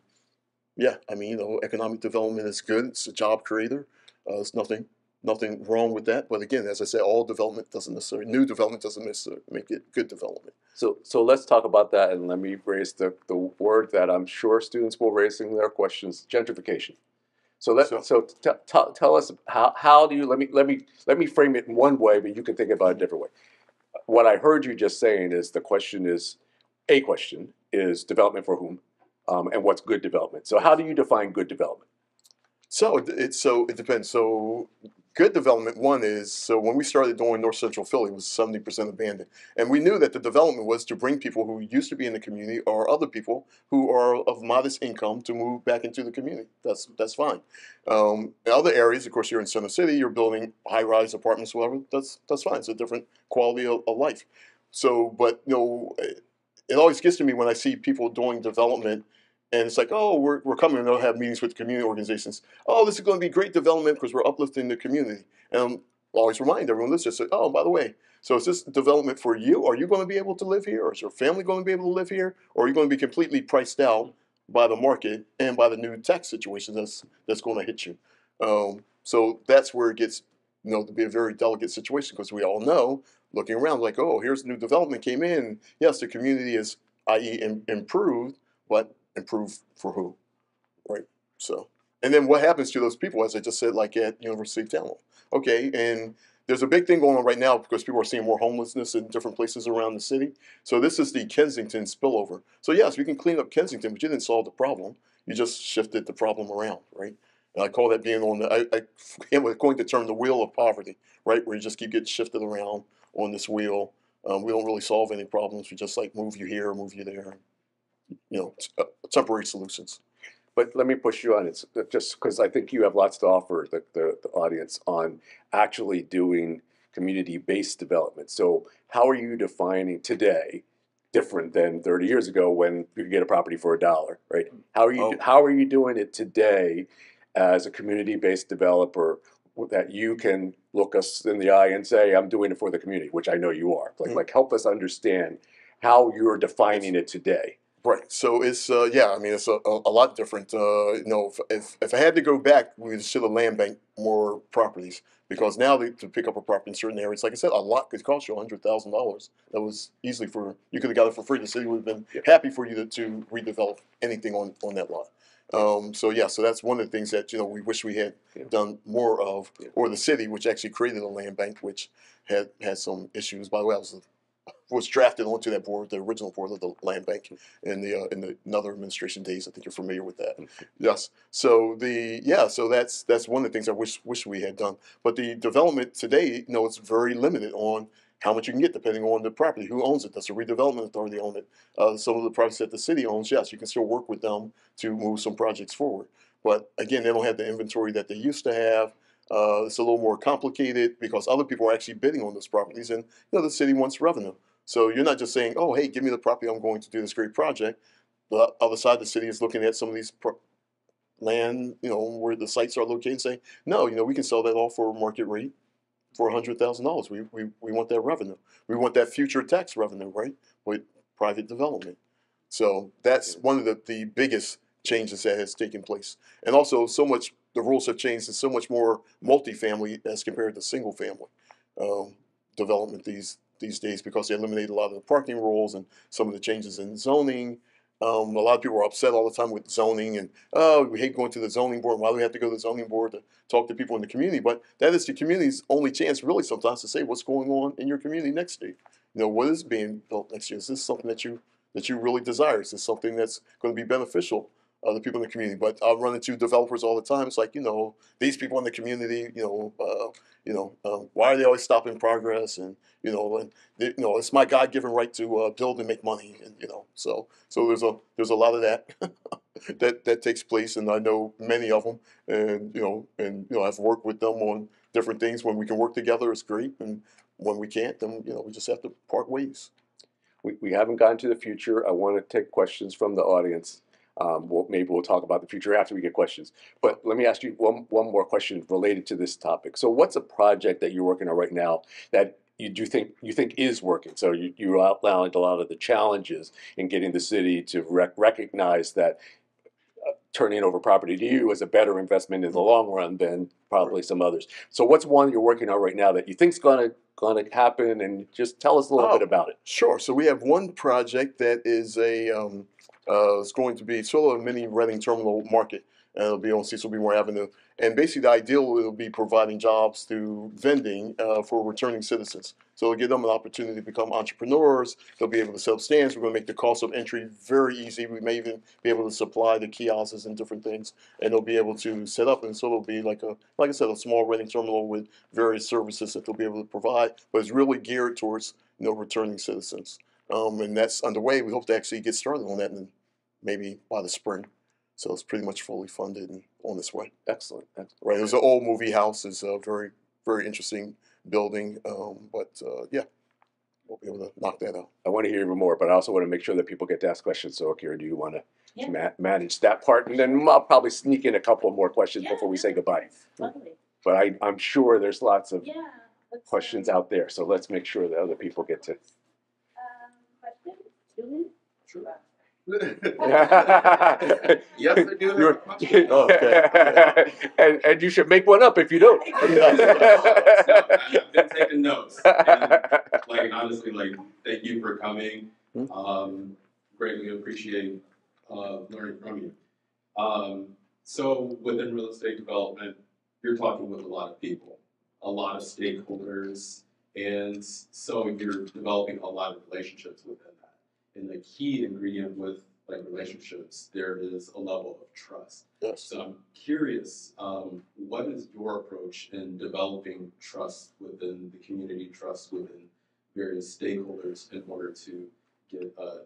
yeah, I mean, you know, economic development is good. It's a job creator. Uh, there's nothing nothing wrong with that. But again, as I said, all development doesn't necessarily new development doesn't necessarily make it good development. So, so let's talk about that, and let me raise the, the word that I'm sure students will raise in their questions: gentrification. So let So- so t- t- tell us how how do you let me let me let me frame it in one way, but you can think about it a different way. What I heard you just saying is the question is a question is development for whom, um, and what's good development. So how do you define good development? So it, it's so it depends. So good development one is so when we started doing North Central Philly it was seventy percent abandoned, and we knew that the development was to bring people who used to be in the community or other people who are of modest income to move back into the community. That's that's fine. Um, in other areas, of course, you're in Center City, you're building high-rise apartments, whatever. That's that's fine. It's a different quality of, of life. So, but you know, it, it always gets to me when I see people doing development. And it's like, oh, we're, we're coming and they'll have meetings with community organizations oh, this is going to be great development because we're uplifting the community. And I'm always remind everyone just say, oh, by the way, so is this development for you? Are you going to be able to live here? Or is your family going to be able to live here? Or are you going to be completely priced out by the market and by the new tax situation that's that's going to hit you? Um, so that's where it gets, you know, to be a very delicate situation because we all know, looking around, like, oh, here's new development came in. Yes, the community is, i.e., im- improved, but improved for who, right? So. And then what happens to those people, as I just said, like at University of Talent? Okay, and there's a big thing going on right now because people are seeing more homelessness in different places around the city. So this is the Kensington spillover. So yes, we can clean up Kensington, but you didn't solve the problem. You just shifted the problem around, right? And I call that being on the, I, I am going to term the wheel of poverty, right? Where you just keep getting shifted around on this wheel. Um, we don't really solve any problems. We just like move you here, move you there. You know, t- uh, temporary solutions. But let me push you on it, just because I think you have lots to offer the, the, the audience on actually doing community-based development. So how are you defining today different than 30 years ago when you could get a property for a dollar, right? How are you, Oh. how are you doing it today as a community-based developer that you can look us in the eye and say, I'm doing it for the community, which I know you are. Like, Mhm. like help us understand how you're defining it today. Right. So it's uh, yeah. I mean, it's a, a, a lot different. Uh, you know, if, if if I had to go back, we should have land bank more properties because now they, to pick up a property in certain areas, like I said, a lot could cost you hundred thousand dollars. That was easily for you could have got it for free. The city would have been happy for you to, to redevelop anything on on that lot. Um, so yeah, so that's one of the things that you know we wish we had Yeah. done more of, Yeah. or the city, which actually created a land bank, which had had some issues. By the way, I was was drafted onto that board, the original board of the land bank in the uh, in the Nutter administration days. I think you're familiar with that. Yes. So the yeah. So that's that's one of the things I wish wish we had done. But the development today, you know, it's very limited on how much you can get depending on the property. Who owns it? Does the redevelopment authority own it? Uh, some of the projects that the city owns, yes, you can still work with them to move some projects forward. But again, they don't have the inventory that they used to have. Uh, it's a little more complicated because other people are actually bidding on those properties, and you know the city wants revenue. So you're not just saying, "Oh, hey, give me the property. I'm going to do this great project." The other side of the city is looking at some of these pro- land, you know, where the sites are located, and saying, "No, you know, we can sell that all for market rate for hundred thousand dollars. We we we want that revenue. We want that future tax revenue, right? With private development. So that's one of the the biggest changes that has taken place, and also so much the rules have changed. It's so much more multifamily as compared to single family um, development these these days because they eliminated a lot of the parking rules and some of the changes in zoning. Um, a lot of people are upset all the time with zoning and oh, we hate going to the zoning board. Why do we have to go to the zoning board to talk to people in the community? But that is the community's only chance, really, sometimes to say what's going on in your community next you. You know, what is being built next year? Is this something that you that you really desire? Is this something that's going to be beneficial uh, to people in the community? But I run into developers all the time. It's like you know, these people in the community, you know, uh, you know, uh, why are they always stopping progress? And you know, and they, you know, it's my God-given right to uh, build and make money. And you know, so so there's a there's a lot of that that that takes place, and I know many of them, and you know, and you know, I've worked with them on different things. When we can work together, it's great, and when we can't, then you know, we just have to part ways. We, we haven't gotten to the future. I want to take questions from the audience. Um, we'll, maybe we'll talk about the future after we get questions. But let me ask you one, one more question related to this topic. So, what's a project that you're working on right now that you do think you think is working? So, you, you outlined a lot of the challenges in getting the city to rec- recognize that uh, turning over property to you is a better investment in the long run than probably some others. So, what's one you're working on right now that you think's going to going to happen? And just tell us a little Oh. bit about it. Sure. So we have one project that is a um, uh, it's going to be sort of a mini Reading Terminal Market. And it'll be on Cecil B. Moore Avenue. And basically, the ideal will be providing jobs through vending uh, for returning citizens. So it'll give them an opportunity to become entrepreneurs. They'll be able to sell stands. We're going to make the cost of entry very easy. We may even be able to supply the kiosks and different things, and they'll be able to set up. And so it'll be like a, like I said, a small Reading Terminal with various services that they'll be able to provide. But it's really geared towards you know returning citizens. Um, and that's underway. We hope to actually get started on that and maybe by the spring. So it's pretty much fully funded and on its way. Excellent. Excellent. Right, it was an old movie house. It's a very, very interesting building. Um, but uh, yeah, we'll be able to knock that out. I want to hear even more, but I also want to make sure that people get to ask questions. So, Akira, do you want to Yeah. ma- manage that part? And then I'll probably sneak in a couple more questions before we say goodbye. Lovely. But I, I'm sure there's lots of Yeah. let's, questions out there. So let's make sure that other people get to. Question? Julie? Yes, I do. have a question. Oh, okay. and, and you should make one up if you don't. No, I've been taking notes. And, Like honestly, like thank you for coming. Hmm. Um, greatly appreciate uh, learning from you. Um, so within real estate development, you're talking with a lot of people, a lot of stakeholders, and so you're developing a lot of relationships within that. And the key ingredient with like relationships, there is a level of trust. Yes. So I'm curious, um, what is your approach in developing trust within the community, trust within various stakeholders in order to get a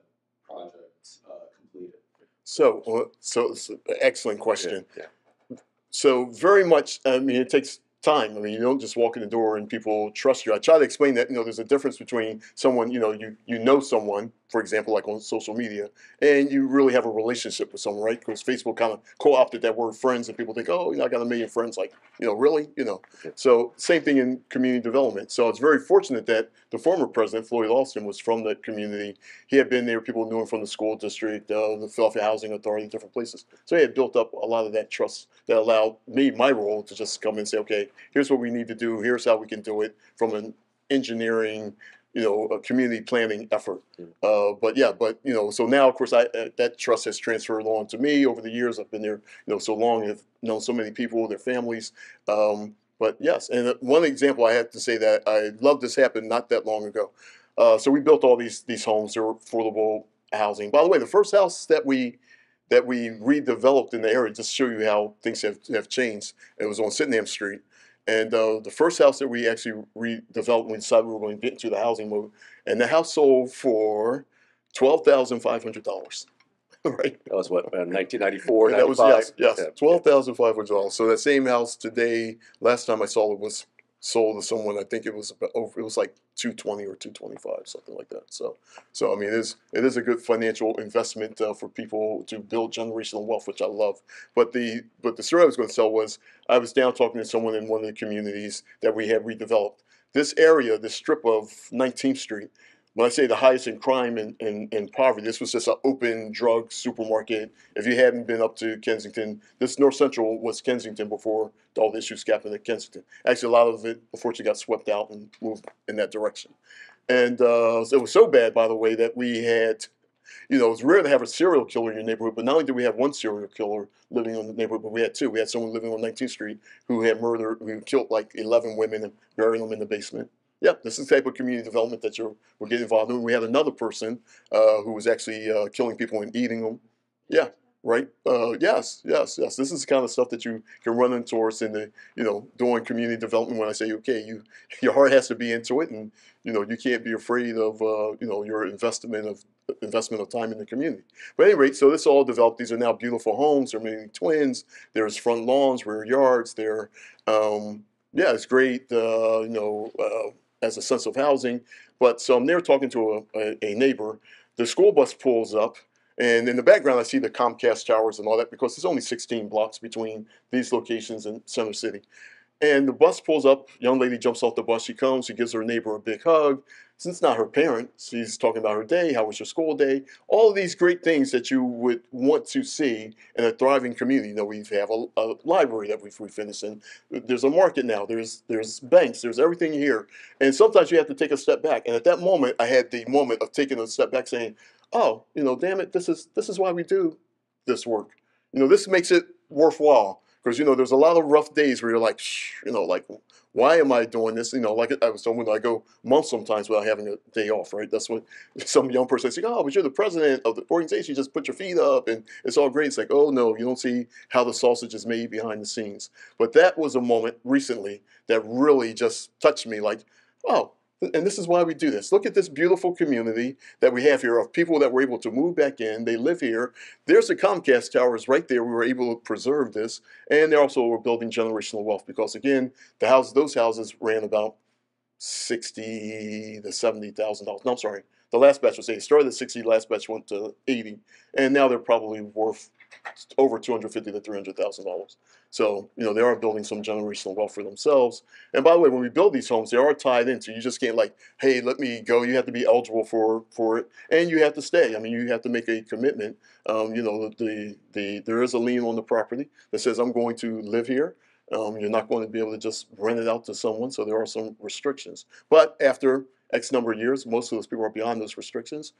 project uh, completed? So, uh, so it's an excellent question. Yeah, So very much, I mean, it takes time. I mean, you don't just walk in the door and people trust you. I try to explain that, you know, there's a difference between someone, you know, you, you know someone, for example, like on social media, and you really have a relationship with someone, right? Because Facebook kind of co-opted that word friends and people think, oh, you know, I got a million friends. Like, you know, really? You know, Yeah. so same thing in community development. So it's very fortunate that the former president, Floyd Alston, was from that community. He had been there, people knew him from the school district, uh, the Philadelphia Housing Authority, different places. So he had built up a lot of that trust that allowed me, my role, to just come and say, okay, here's what we need to do, here's how we can do it from an engineering, you know, a community planning effort. Uh, but yeah, but you know, so now of course I uh, that trust has transferred on to me over the years. I've been there, you know, so long. I've known so many people, their families. Um, but yes, and uh, one example I have to say that I love this happened not that long ago. Uh, so we built all these these homes. They were affordable housing. By the way, the first house that we that we redeveloped in the area, just to show you how things have, have changed. It was on Sydenham Street. And uh, the first house that we actually redeveloped, when we decided we were going to get into the housing mode. And the house sold for $12,500. right? That was what, uh, 1994, that was, 95? yes, Yeah. $12,500. So that same house today, last time I saw it was sold to someone, I think it was about it was like 220 or 225, something like that. So, so I mean, it is, it is a good financial investment uh, for people to build generational wealth, which I love. But the, but the story I was going to tell was I was down talking to someone in one of the communities that we had redeveloped. This area, this strip of 19th Street, when I say the highest in crime and, and poverty, this was just an open drug supermarket. If you hadn't been up to Kensington, this North Central was Kensington before all the issues happened at Kensington. Actually, a lot of it unfortunately got swept out and moved in that direction. And uh, it was so bad, by the way, that we had, you know, it's rare to have a serial killer in your neighborhood, but not only did we have one serial killer living in the neighborhood, but we had two. We had someone living on 19th Street who had murdered, who killed like 11 women and buried them in the basement. Yeah, this is the type of community development that you're we're getting involved in. We had another person uh, who was actually uh, killing people and eating them. Yeah, right. Uh, yes, yes, yes. This is the kind of stuff that you can run into towards in the you know doing community development. When I say okay, you your heart has to be into it, and you know you can't be afraid of uh, you know your investment of investment of time in the community. But at any rate, so this all developed. These are now beautiful homes. There are many twins. There's front lawns, rear yards. There, um, yeah, it's great. Uh, you know, uh, as a sense of housing. But so I'm there talking to a, a, a neighbor. The school bus pulls up, and in the background, I see the Comcast towers and all that because there's only 16 blocks between these locations and Center City. And the bus pulls up, young lady jumps off the bus, she comes, she gives her neighbor a big hug. Since not her parent, she's talking about her day, how was your school day, all of these great things that you would want to see in a thriving community. You know, we have a, a library that we've, we finished in. There's a market now, there's there's banks, there's everything here. And sometimes you have to take a step back. And at that moment, I had the moment of taking a step back saying, oh, you know, damn it, this is this is why we do this work. You know, this makes it worthwhile because you know there's a lot of rough days where you're like, you know, like why am I doing this? You know, like I was when I go months sometimes without having a day off, right? That's what some young person say, oh, but you're the president of the organization, you just put your feet up and it's all great. It's like, oh no, you don't see how the sausage is made behind the scenes. But that was a moment recently that really just touched me like, oh, and this is why we do this. Look at this beautiful community that we have here of people that were able to move back in. They live here. There's the Comcast towers right there. We were able to preserve this. And they also were building generational wealth because, again, the houses, those houses ran about sixty to seventy thousand dollars. No, I'm sorry. The last batch was eighty. Started at sixty. Last batch went to eighty, and now they're probably worth over two hundred fifty to three hundred thousand dollars. So you know they are building some generational wealth for themselves. And by the way, when we build these homes, they are tied into. You just can't like, hey, let me go. You have to be eligible for for it, and you have to stay. I mean, you have to make a commitment. Um, you know, the the there is a lien on the property that says I'm going to live here. Um, you're not going to be able to just rent it out to someone, so there are some restrictions. But after X number of years, most of those people are beyond those restrictions,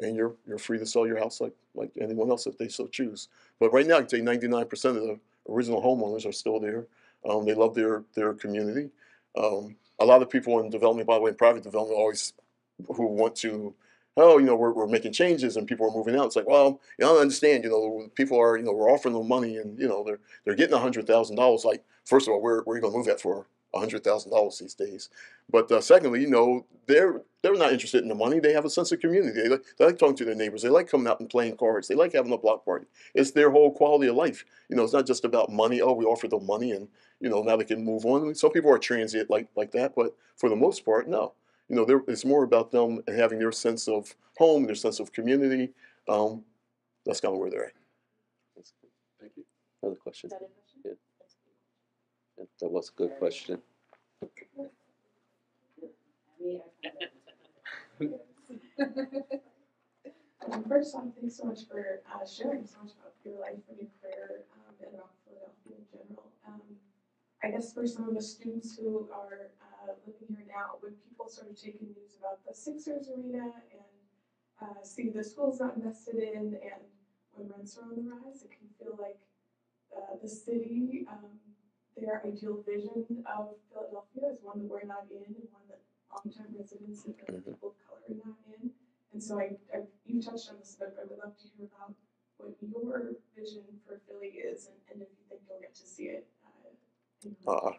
and you're you're free to sell your house like like anyone else if they so choose. But right now, I can say 99% of the original homeowners are still there. Um, they love their their community. Um, a lot of people in development, by the way, in private development, always who want to, oh, you know, we're, we're making changes and people are moving out. It's like, well, you know, I don't understand. You know, people are, you know, we're offering them money and you know they're they're getting hundred thousand dollars. Like, first of all, where where are you going to move that for? Hundred thousand dollars these days. But uh, secondly, you know, they're they're not interested in the money. They have a sense of community. They like, they like talking to their neighbors. They like coming out and playing cards. They like having a block party. It's their whole quality of life. You know, it's not just about money. Oh, we offer them money, and you know now they can move on. Some people are transient like like that, but for the most part, no. You know, it's more about them having their sense of home, their sense of community. Um, that's kind of where they're at. Thank you. Another question. That was a good question. Um, first off, thanks so much for uh, sharing so much about your life and your career um, and about Philadelphia in general. Um, I guess for some of the students who are uh, living here now, when people sort of take in news about the Sixers arena and uh, see the school's not invested in, and when rents are on the rise, it can feel like uh, the city, um, their ideal vision of Philadelphia is one that we're not in, and one that longtime residents and the Mhm. people of color are not in. And so I, I, you touched on this, but I would love to hear about what your vision for Philly is and, and if you think you'll get to see it. Uh, Uh,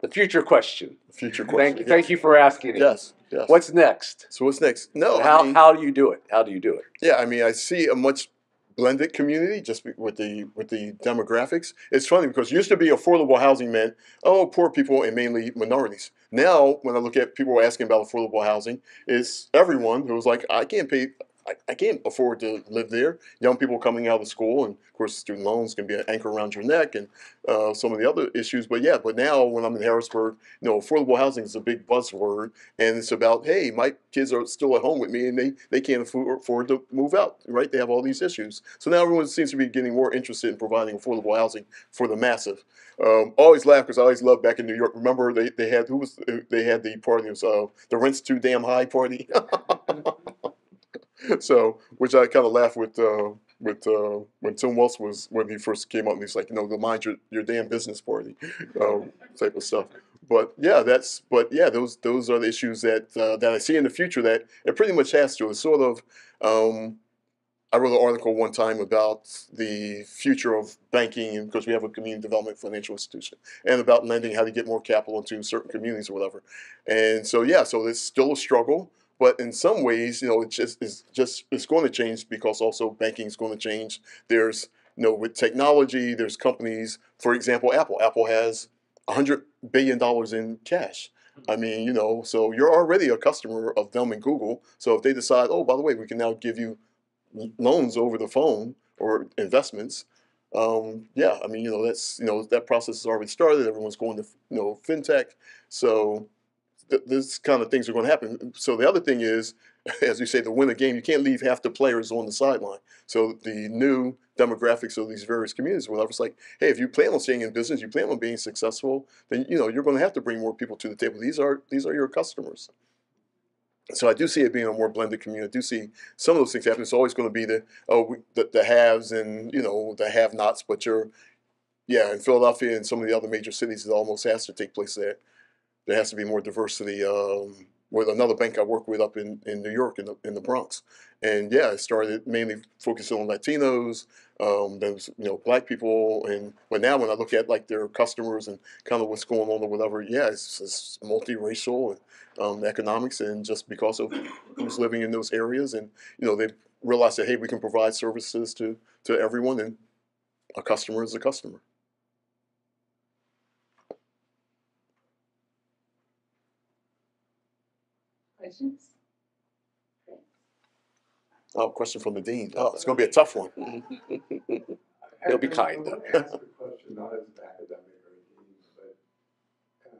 the future question. Future question. Thank, thank you for asking it. Yes, yes. What's next? so what's next? No, I how, mean- how do you do it? How do you do it? Yeah, I mean, I see a much blended community just with the with the demographics. It's funny because used to be affordable housing meant oh poor people and mainly minorities. Now, when I look at people asking about affordable housing, it's everyone who's like I can't pay I, I can't afford to live there. Young people coming out of school, and of course, student loans can be an anchor around your neck, and uh, some of the other issues. But yeah, but now when I'm in Harrisburg, you know, affordable housing is a big buzzword, and it's about hey, my kids are still at home with me, and they they can't afford, to move out, right? They have all these issues. So now everyone seems to be getting more interested in providing affordable housing for the massive. Um, always laugh because I always loved back in New York. Remember they, they had who was they had the party it was uh, the rent's too damn high party. so which I kind of laughed with uh, with uh, when Tim Wells was when he first came out and he's like you know the mind your your damn business party um, type of stuff. But yeah, that's but yeah those those are the issues that uh, that I see in the future that it pretty much has to. It's sort of um, I wrote an article one time about the future of banking because we have a community development financial institution and about lending, how to get more capital into certain communities or whatever. And so, yeah, so it's still a struggle, but in some ways, you know, it just is just it's going to change because also banking is going to change. There's you know, with technology, there's companies, for example, Apple. Apple has hundred billion dollars in cash. I mean, you know, so you're already a customer of them and Google. So if they decide, oh, by the way, we can now give you loans over the phone or investments, um, yeah, I mean, you know, that's you know that process has already started. Everyone's going to you know fintech, so th- this kind of things are going to happen. So the other thing is, as you say, to win a game, you can't leave half the players on the sideline. So the new demographics of these various communities, whatever, it's like, hey, if you plan on staying in business, you plan on being successful, then you know you're going to have to bring more people to the table. These are these are your customers. So I do see it being a more blended community. I do see some of those things happen. It's always going to be the oh we, the, the haves and you know the have-nots, but you're yeah in Philadelphia and some of the other major cities, it almost has to take place there. There has to be more diversity. Um, with another bank I work with up in, in New York in the in the Bronx, and yeah, I started mainly focusing on Latinos, um, those you know black people, and but now when I look at like their customers and kind of what's going on or whatever, yeah, it's, it's multiracial and um, economics, and just because of who's living in those areas, and you know they realize that hey, we can provide services to to everyone, and a customer is a customer. Questions? Oh, question from the dean. Oh, it's going to be a tough one. He'll be kind, I want to ask a question, not as an academic or a dean, but um,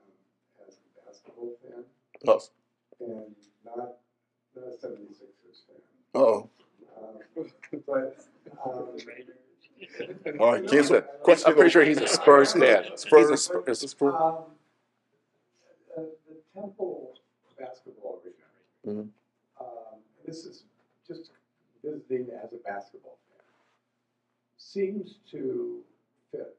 as a basketball fan Oh, and not, not a 76ers fan. oh, Um, But, um, all right. Cancel. I'm pretty sure he's a Spurs fan. Spurs. Spurs. he's a Spurs. um, uh, the Temple basketball Mhm. Um, this is just visiting as a basketball fan. Seems to fit.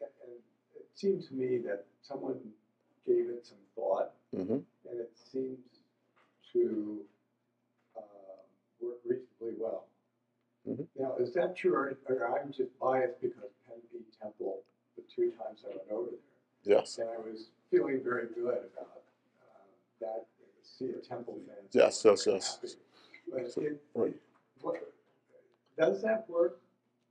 And it seems to me that someone gave it some thought Mhm. and it seems to uh, work reasonably well. Mhm. Now, is that true, or, or I'm just biased because Penn beat Temple the two times I went over there? Yes. And I was feeling very good about uh, that, see a Temple fan. Yes, yes, yes. But it, Right. what, does that work,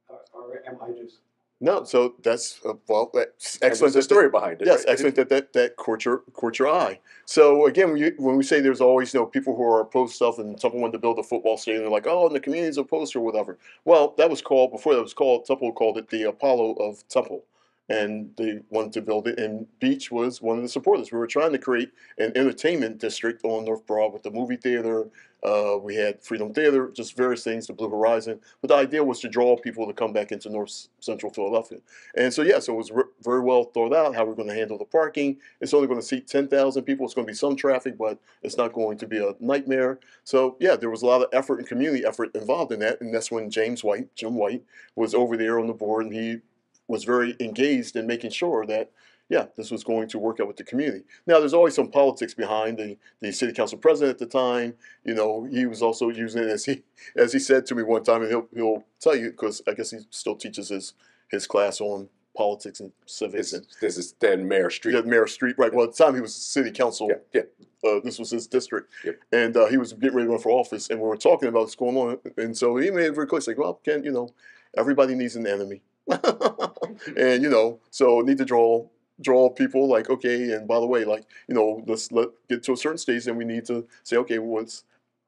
or, or am I just No. So that's uh, well. That's excellent. There's a story behind it. Yes, right? excellent that that that caught your caught your eye. So again, when, you, when we say there's always you know people who are opposed to stuff, and someone wanted to build a football stadium, they're like, oh, and the community's opposed or whatever. Well, that was called before that was called Temple called it the Apollo of Temple, and they wanted to build it. And Beech was one of the supporters. We were trying to create an entertainment district on North Broad with the movie theater. Uh, we had Freedom Theater, just various things, the Blue Horizon. But the idea was to draw people to come back into North Central Philadelphia. And so, yeah, so it was very well thought out how we're going to handle the parking. It's only going to seat 10,000 people. It's going to be some traffic, but it's not going to be a nightmare. So, yeah, there was a lot of effort and community effort involved in that. And that's when James White, Jim White, was over there on the board and he was very engaged in making sure that, yeah, this was going to work out with the community. Now, there's always some politics behind the, the city council president at the time. You know, he was also using it as he as he said to me one time, and he'll he'll tell you because I guess he still teaches his his class on politics and civics This, and this is then Mayor Street. yeah, Mayor Street, right? Well, at the time he was city council. Yeah, yeah. Uh, this was his district, Yep. and uh, he was getting ready to run for office, and we were talking about what's going on, and so he made it very clear. He's like, "Well, Ken, you know, everybody needs an enemy, and you know, so need to draw draw people like okay, and by the way, like you know, let's let get to a certain stage, and we need to say, okay, what's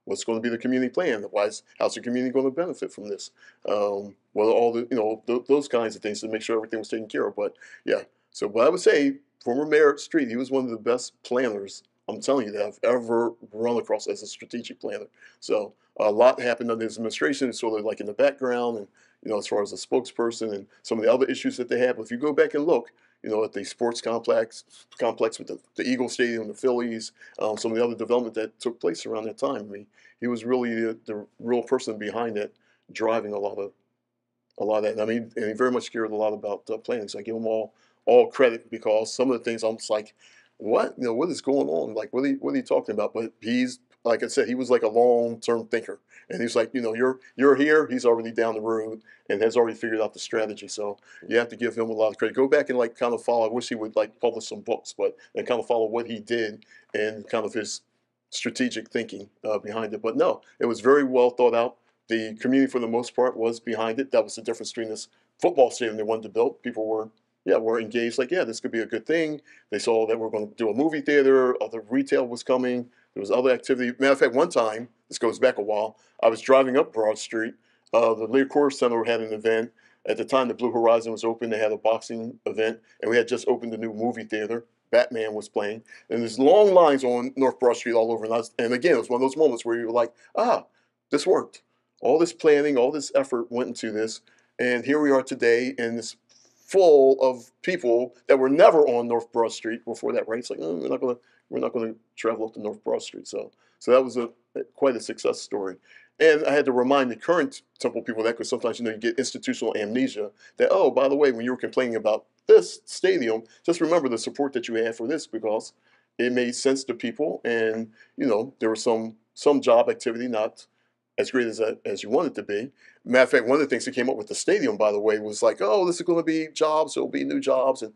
what's going to be the community plan? Why is, how's the community going to benefit from this? Um, well, all the, you know, th- those kinds of things to make sure everything was taken care of. But yeah, so what I would say, former Mayor Street, he was one of the best planners, I'm telling you, that I've ever run across as a strategic planner. So a lot happened under his administration, sort of like in the background, and you know, as far as a spokesperson and some of the other issues that they have. If you go back and look, you know, at the sports complex, complex with the, the Eagle Stadium, the Phillies, um, some of the other development that took place around that time. I mean, he was really the, the real person behind it, driving a lot of a lot of that. And I mean, and he very much cared a lot about uh, planning. So I give him all all credit because some of the things I'm like, what you know, what is going on? Like, what are you, what are you talking about? But he's like I said, he was like a long term thinker, and he's like, you know, you're you're here. He's already down the road and has already figured out the strategy. So you have to give him a lot of credit. Go back and like kind of follow. I wish he would like publish some books, but and kind of follow what he did and kind of his strategic thinking uh, behind it. But no, it was very well thought out. The community, for the most part, was behind it. That was the difference between this football stadium they wanted to build. People were, yeah, were engaged. Like, yeah, this could be a good thing. They saw that we're going to do a movie theater. Other retail was coming. There was other activity. Matter of fact, one time, this goes back a while. I was driving up Broad Street. Uh, the Liacouras Center had an event. At the time, the Blue Horizon was open. They had a boxing event, and we had just opened a new movie theater. Batman was playing, and there's long lines on North Broad Street all over. And, was, and again, it was one of those moments where you were like, ah, this worked. All this planning, all this effort went into this, and here we are today, and it's full of people that were never on North Broad Street before that, right? It's like, oh, we're not gonna, we're not gonna travel up to North Broad Street. So, so that was a quite a success story. And I had to remind the current Temple people that because sometimes you know you get institutional amnesia that oh by the way when you were complaining about this stadium just remember the support that you had for this because it made sense to people and you know there was some some job activity not as great as as you want it to be. Matter of fact, one of the things that came up with the stadium by the way was like oh this is going to be jobs there'll be new jobs and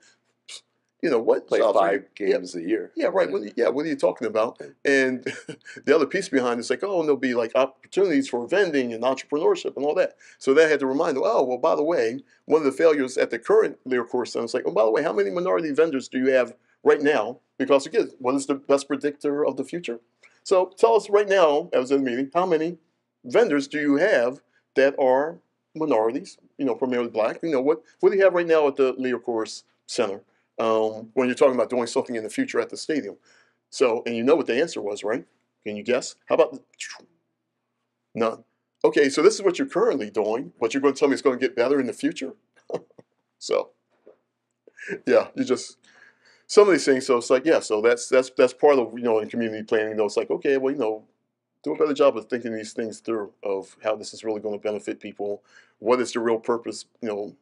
you know what Play five yeah, games a year. yeah, right. What, yeah, what are you talking about? And the other piece behind it's like, oh, and there'll be like opportunities for vending and entrepreneurship and all that. So that had to remind them, oh, well, by the way, one of the failures at the current Liacouras Center is like, oh, by the way, how many minority vendors do you have right now? Because again, what is the best predictor of the future? So tell us right now, as in the meeting, how many vendors do you have that are minorities? You know, primarily black. You know, what what do you have right now at the Liacouras Center? Um, when you're talking about doing something in the future at the stadium. So, and you know what the answer was, right? Can you guess? How about none? Okay, so this is what you're currently doing, but you're going to tell me it's going to get better in the future. so, yeah, you just some of these things. So it's like, yeah, so that's that's that's part of you know in community planning. Though it's like, okay, well, you know, do a better job of thinking these things through of how this is really going to benefit people. What is the real purpose, you know,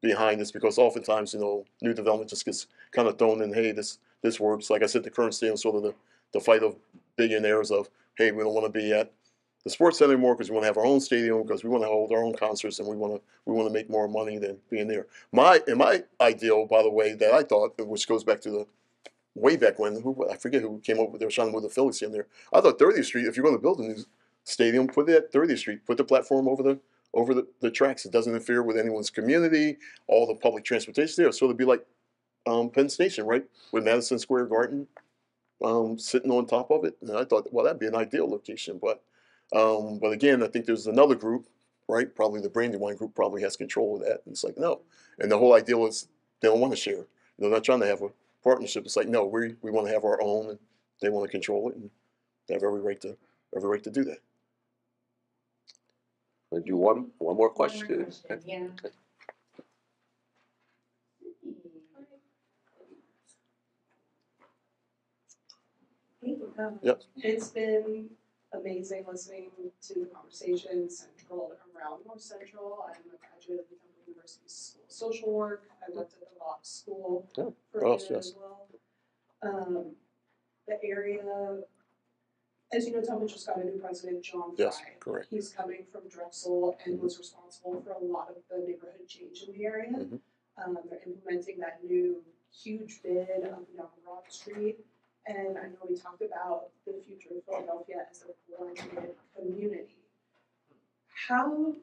behind this because oftentimes you know new development just gets kind of thrown in hey this this works. Like i said the current stadium is sort of the, the fight of billionaires of hey we don't want to be at the sports center anymore because we want to have our own stadium because we want to hold our own concerts and we want to we want to make more money than being there. My and my ideal by the way that i thought which goes back to the way back when who i forget who came up with they were trying to move the phillies in there. I thought 30th street if you're going to build a new stadium put it at 30th street. Put the platform over the over the, the tracks. It doesn't interfere with anyone's community, all the public transportation there. So it'd be like um, Penn Station, right? With Madison Square Garden um, sitting on top of it. And I thought, well, that'd be an ideal location. But um, but again, I think there's another group, right? Probably the Brandywine group probably has control of that. And it's like, no. And the whole idea is they don't want to share. They're not trying to have a partnership. It's like, no, we, we want to have our own and they want to control it. And they have every right to every right to do that. We'll do one one more question. One more question, yeah. Hey, um, Yep. It's been amazing listening to the conversation central around North Central. I'm a graduate of the Temple University School of Social Work. I worked at the law school Oh, for a oh, yes. as well. Um, the area, as you know, Temple just got a new president, John Fry. Yes, correct. He's coming from Drexel and was responsible for a lot of the neighborhood change in the area. Mhm. Um, they're implementing that new huge bid up and down Broad Street. And I know we talked about the future of Philadelphia as a blended community. How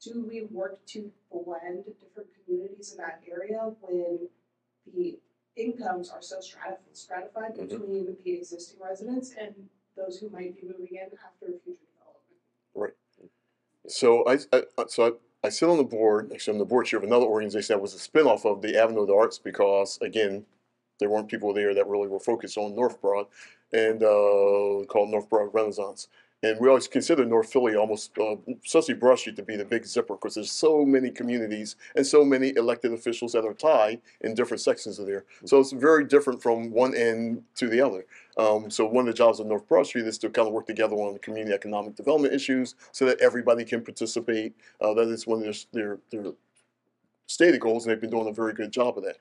do we work to blend different communities in that area when the incomes are so stratif- stratified Mhm. between the existing residents and those who might be moving in after future development. So I, I I- so I, I sit on the board. Actually, I'm the board chair of another organization that was a spinoff of the Avenue of the Arts because again, there weren't people there that really were focused on North Broad, and uh, called North Broad Renaissance. And we always consider North Philly almost, uh, especially Broad Street, to be the big zipper because there's so many communities and so many elected officials that are tied in different sections of there. So it's very different from one end to the other. Um, so one of the jobs of North Broad Street is to kind of work together on the community economic development issues so that everybody can participate. Uh, that is one of their, their, their stated goals, and they've been doing a very good job of that.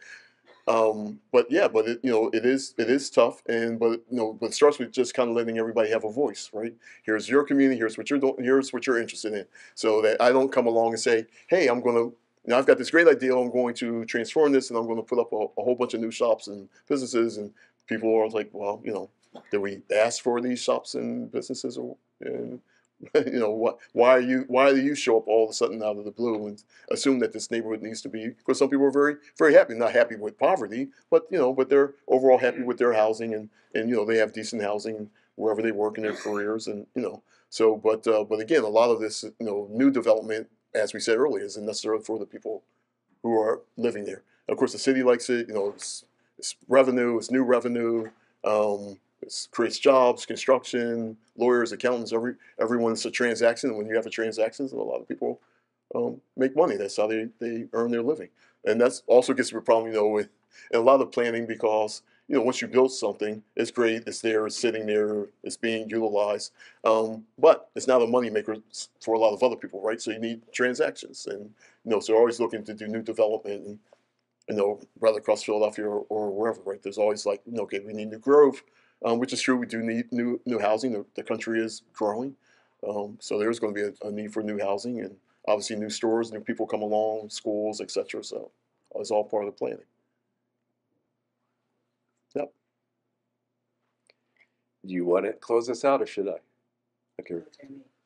Um, but yeah, but it, you know, it is it is tough, and but you know, but it starts with just kind of letting everybody have a voice, right? Here's your community. Here's what you're doing. Here's what you're interested in, so that I don't come along and say, hey, I'm to. Now I've got this great idea. I'm going to transform this, and I'm going to put up a, a whole bunch of new shops and businesses, and people are like, well, you know, did we ask for these shops and businesses, or and, you know, what? Why are you? Why do you show up all of a sudden out of the blue and assume that this neighborhood needs to be? Because some people are very, very happy. Not happy with poverty, but you know, but they're overall happy with their housing, and and you know, they have decent housing wherever they work in their careers, and you know, so but uh, but again, a lot of this, you know, new development, as we said earlier, isn't necessarily for the people who are living there. Of course, the city likes it. You know, it's, it's revenue, it's new revenue. Um, it creates jobs, construction, lawyers, accountants. Every everyone's a transaction. When you have a transaction, a lot of people um, make money. That's how they, they earn their living. And that's also gets to a problem, you know, with a lot of planning because you know once you build something, it's great, it's there, it's sitting there, it's being utilized, um, but it's not a moneymaker for a lot of other people, right? So you need transactions, and you know, so always looking to do new development and you know, rather across Philadelphia or, or wherever, right? There's always like, you know, okay, we need new growth, um, which is true. We do need new new housing. The, the country is growing, um, so there's going to be a, a need for new housing, and obviously new stores, new people come along, schools, etc. So it's all part of the planning. Yep. Do you want to close this out, or should I? Okay.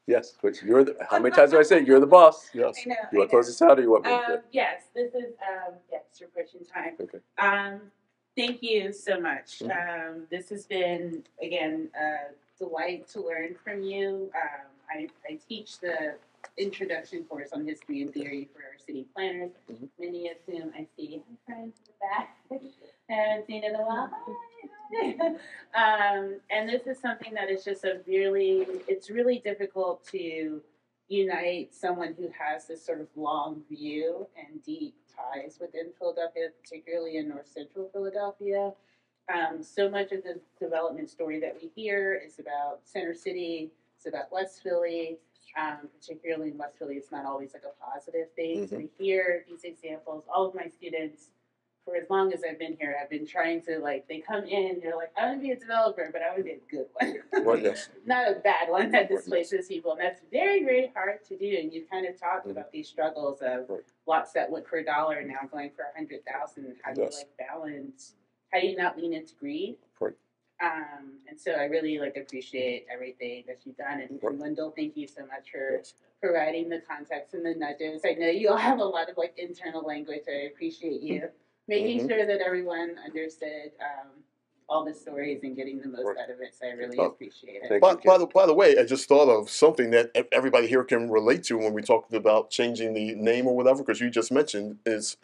Yes. But you're the. How many times do I say you're the boss? Yes. I know. You want to close this out, or you want me to? Um, yes, this is um, yes, your question time. Okay. Um, thank you so much. Mhm. Um, this has been again a delight to learn from you. Um, I, I teach the introduction course on history and theory for our city planners. Mhm. Many of whom I see friends in the back. Haven't seen in a while. Um, and this is something that is just a really, it's really difficult to unite someone who has this sort of long view and deep ties within Philadelphia, particularly in North Central Philadelphia. Um, so much of the development story that we hear is about Center City, it's about West Philly. Um, particularly in West Philly, it's not always like a positive thing. So we hear these examples. All of my students, for as long as I've been here, I've been trying to like. They come in, they're like, "I want to be a developer, but I want to be a good one." Well, yes. not a bad one that displaces people, and that's very, very hard to do. And you kind of talked Mhm. about these struggles of Right. lots that went for a dollar and now going for a hundred thousand. How do Yes. you like balance? How do you not lean into greed? Right. Um, and so I really like appreciate everything that you've done. And, Right. and Wendell, thank you so much for Yes. providing the context and the nudges. I know you all have a lot of like internal language. I appreciate you making Mhm. sure that everyone understood um, all the stories and getting the most Right. out of it. So I really Oh, appreciate it. Thank By, by, the, by the way, I just thought of something that e- everybody here can relate to when we talked about changing the name or whatever, because you just mentioned is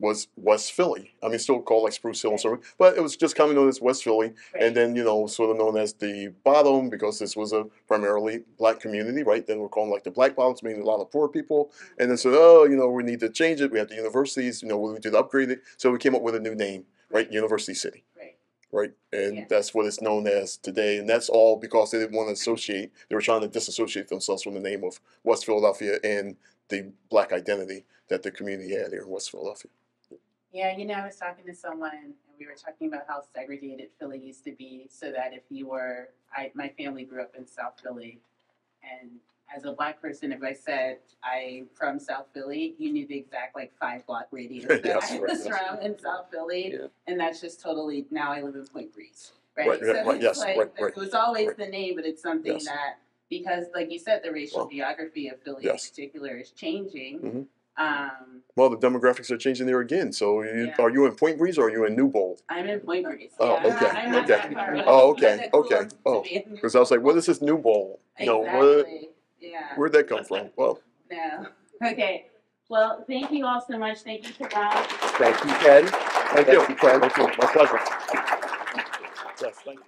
was West Philly. I mean, still called like Spruce Hill and something, but it was just coming known as West Philly, Right. and then you know, sort of known as the bottom because this was a primarily black community, right? Then we're calling like the black bottoms, meaning a lot of poor people, and then said, oh, you know, we need to change it. We have the universities, you know, we need to upgrade it. So we came up with a new name, right? University City Right. right? And Yeah. that's what it's known as today. And that's all because they didn't want to associate, they were trying to disassociate themselves from the name of West Philadelphia and the black identity that the community had here in West Philadelphia. Yeah, you know, I was talking to someone and we were talking about how segregated Philly used to be so that if you were I my family grew up in South Philly and as a black person if I said I'm from South Philly, you knew the exact like five block radius that Yes, I right, was yes. from in South Philly. Yeah. And that's just totally now I live in Point Breeze. Right. Right, so right, right, it's yes, like right, right, it was always right. the name, but it's something Yes. that because like you said, the racial Well, geography of Philly yes. in particular is changing. Mhm. Um, Well, the demographics are changing there again. So, you, Yeah. are you in Point Breeze or are you in Newbold? I'm in Point Breeze. Oh, yeah. okay, I'm not okay. that far. Oh, okay, okay. Oh. Because I was like, what is this Newbold? You know, where, Exactly. Yeah. where'd that come from? Well, No. Okay. Well, thank you all so much. Thank you to Rob. Thank you, Ken. thank you. Thank you, Ken. Thank you. My pleasure. Yes, thank you.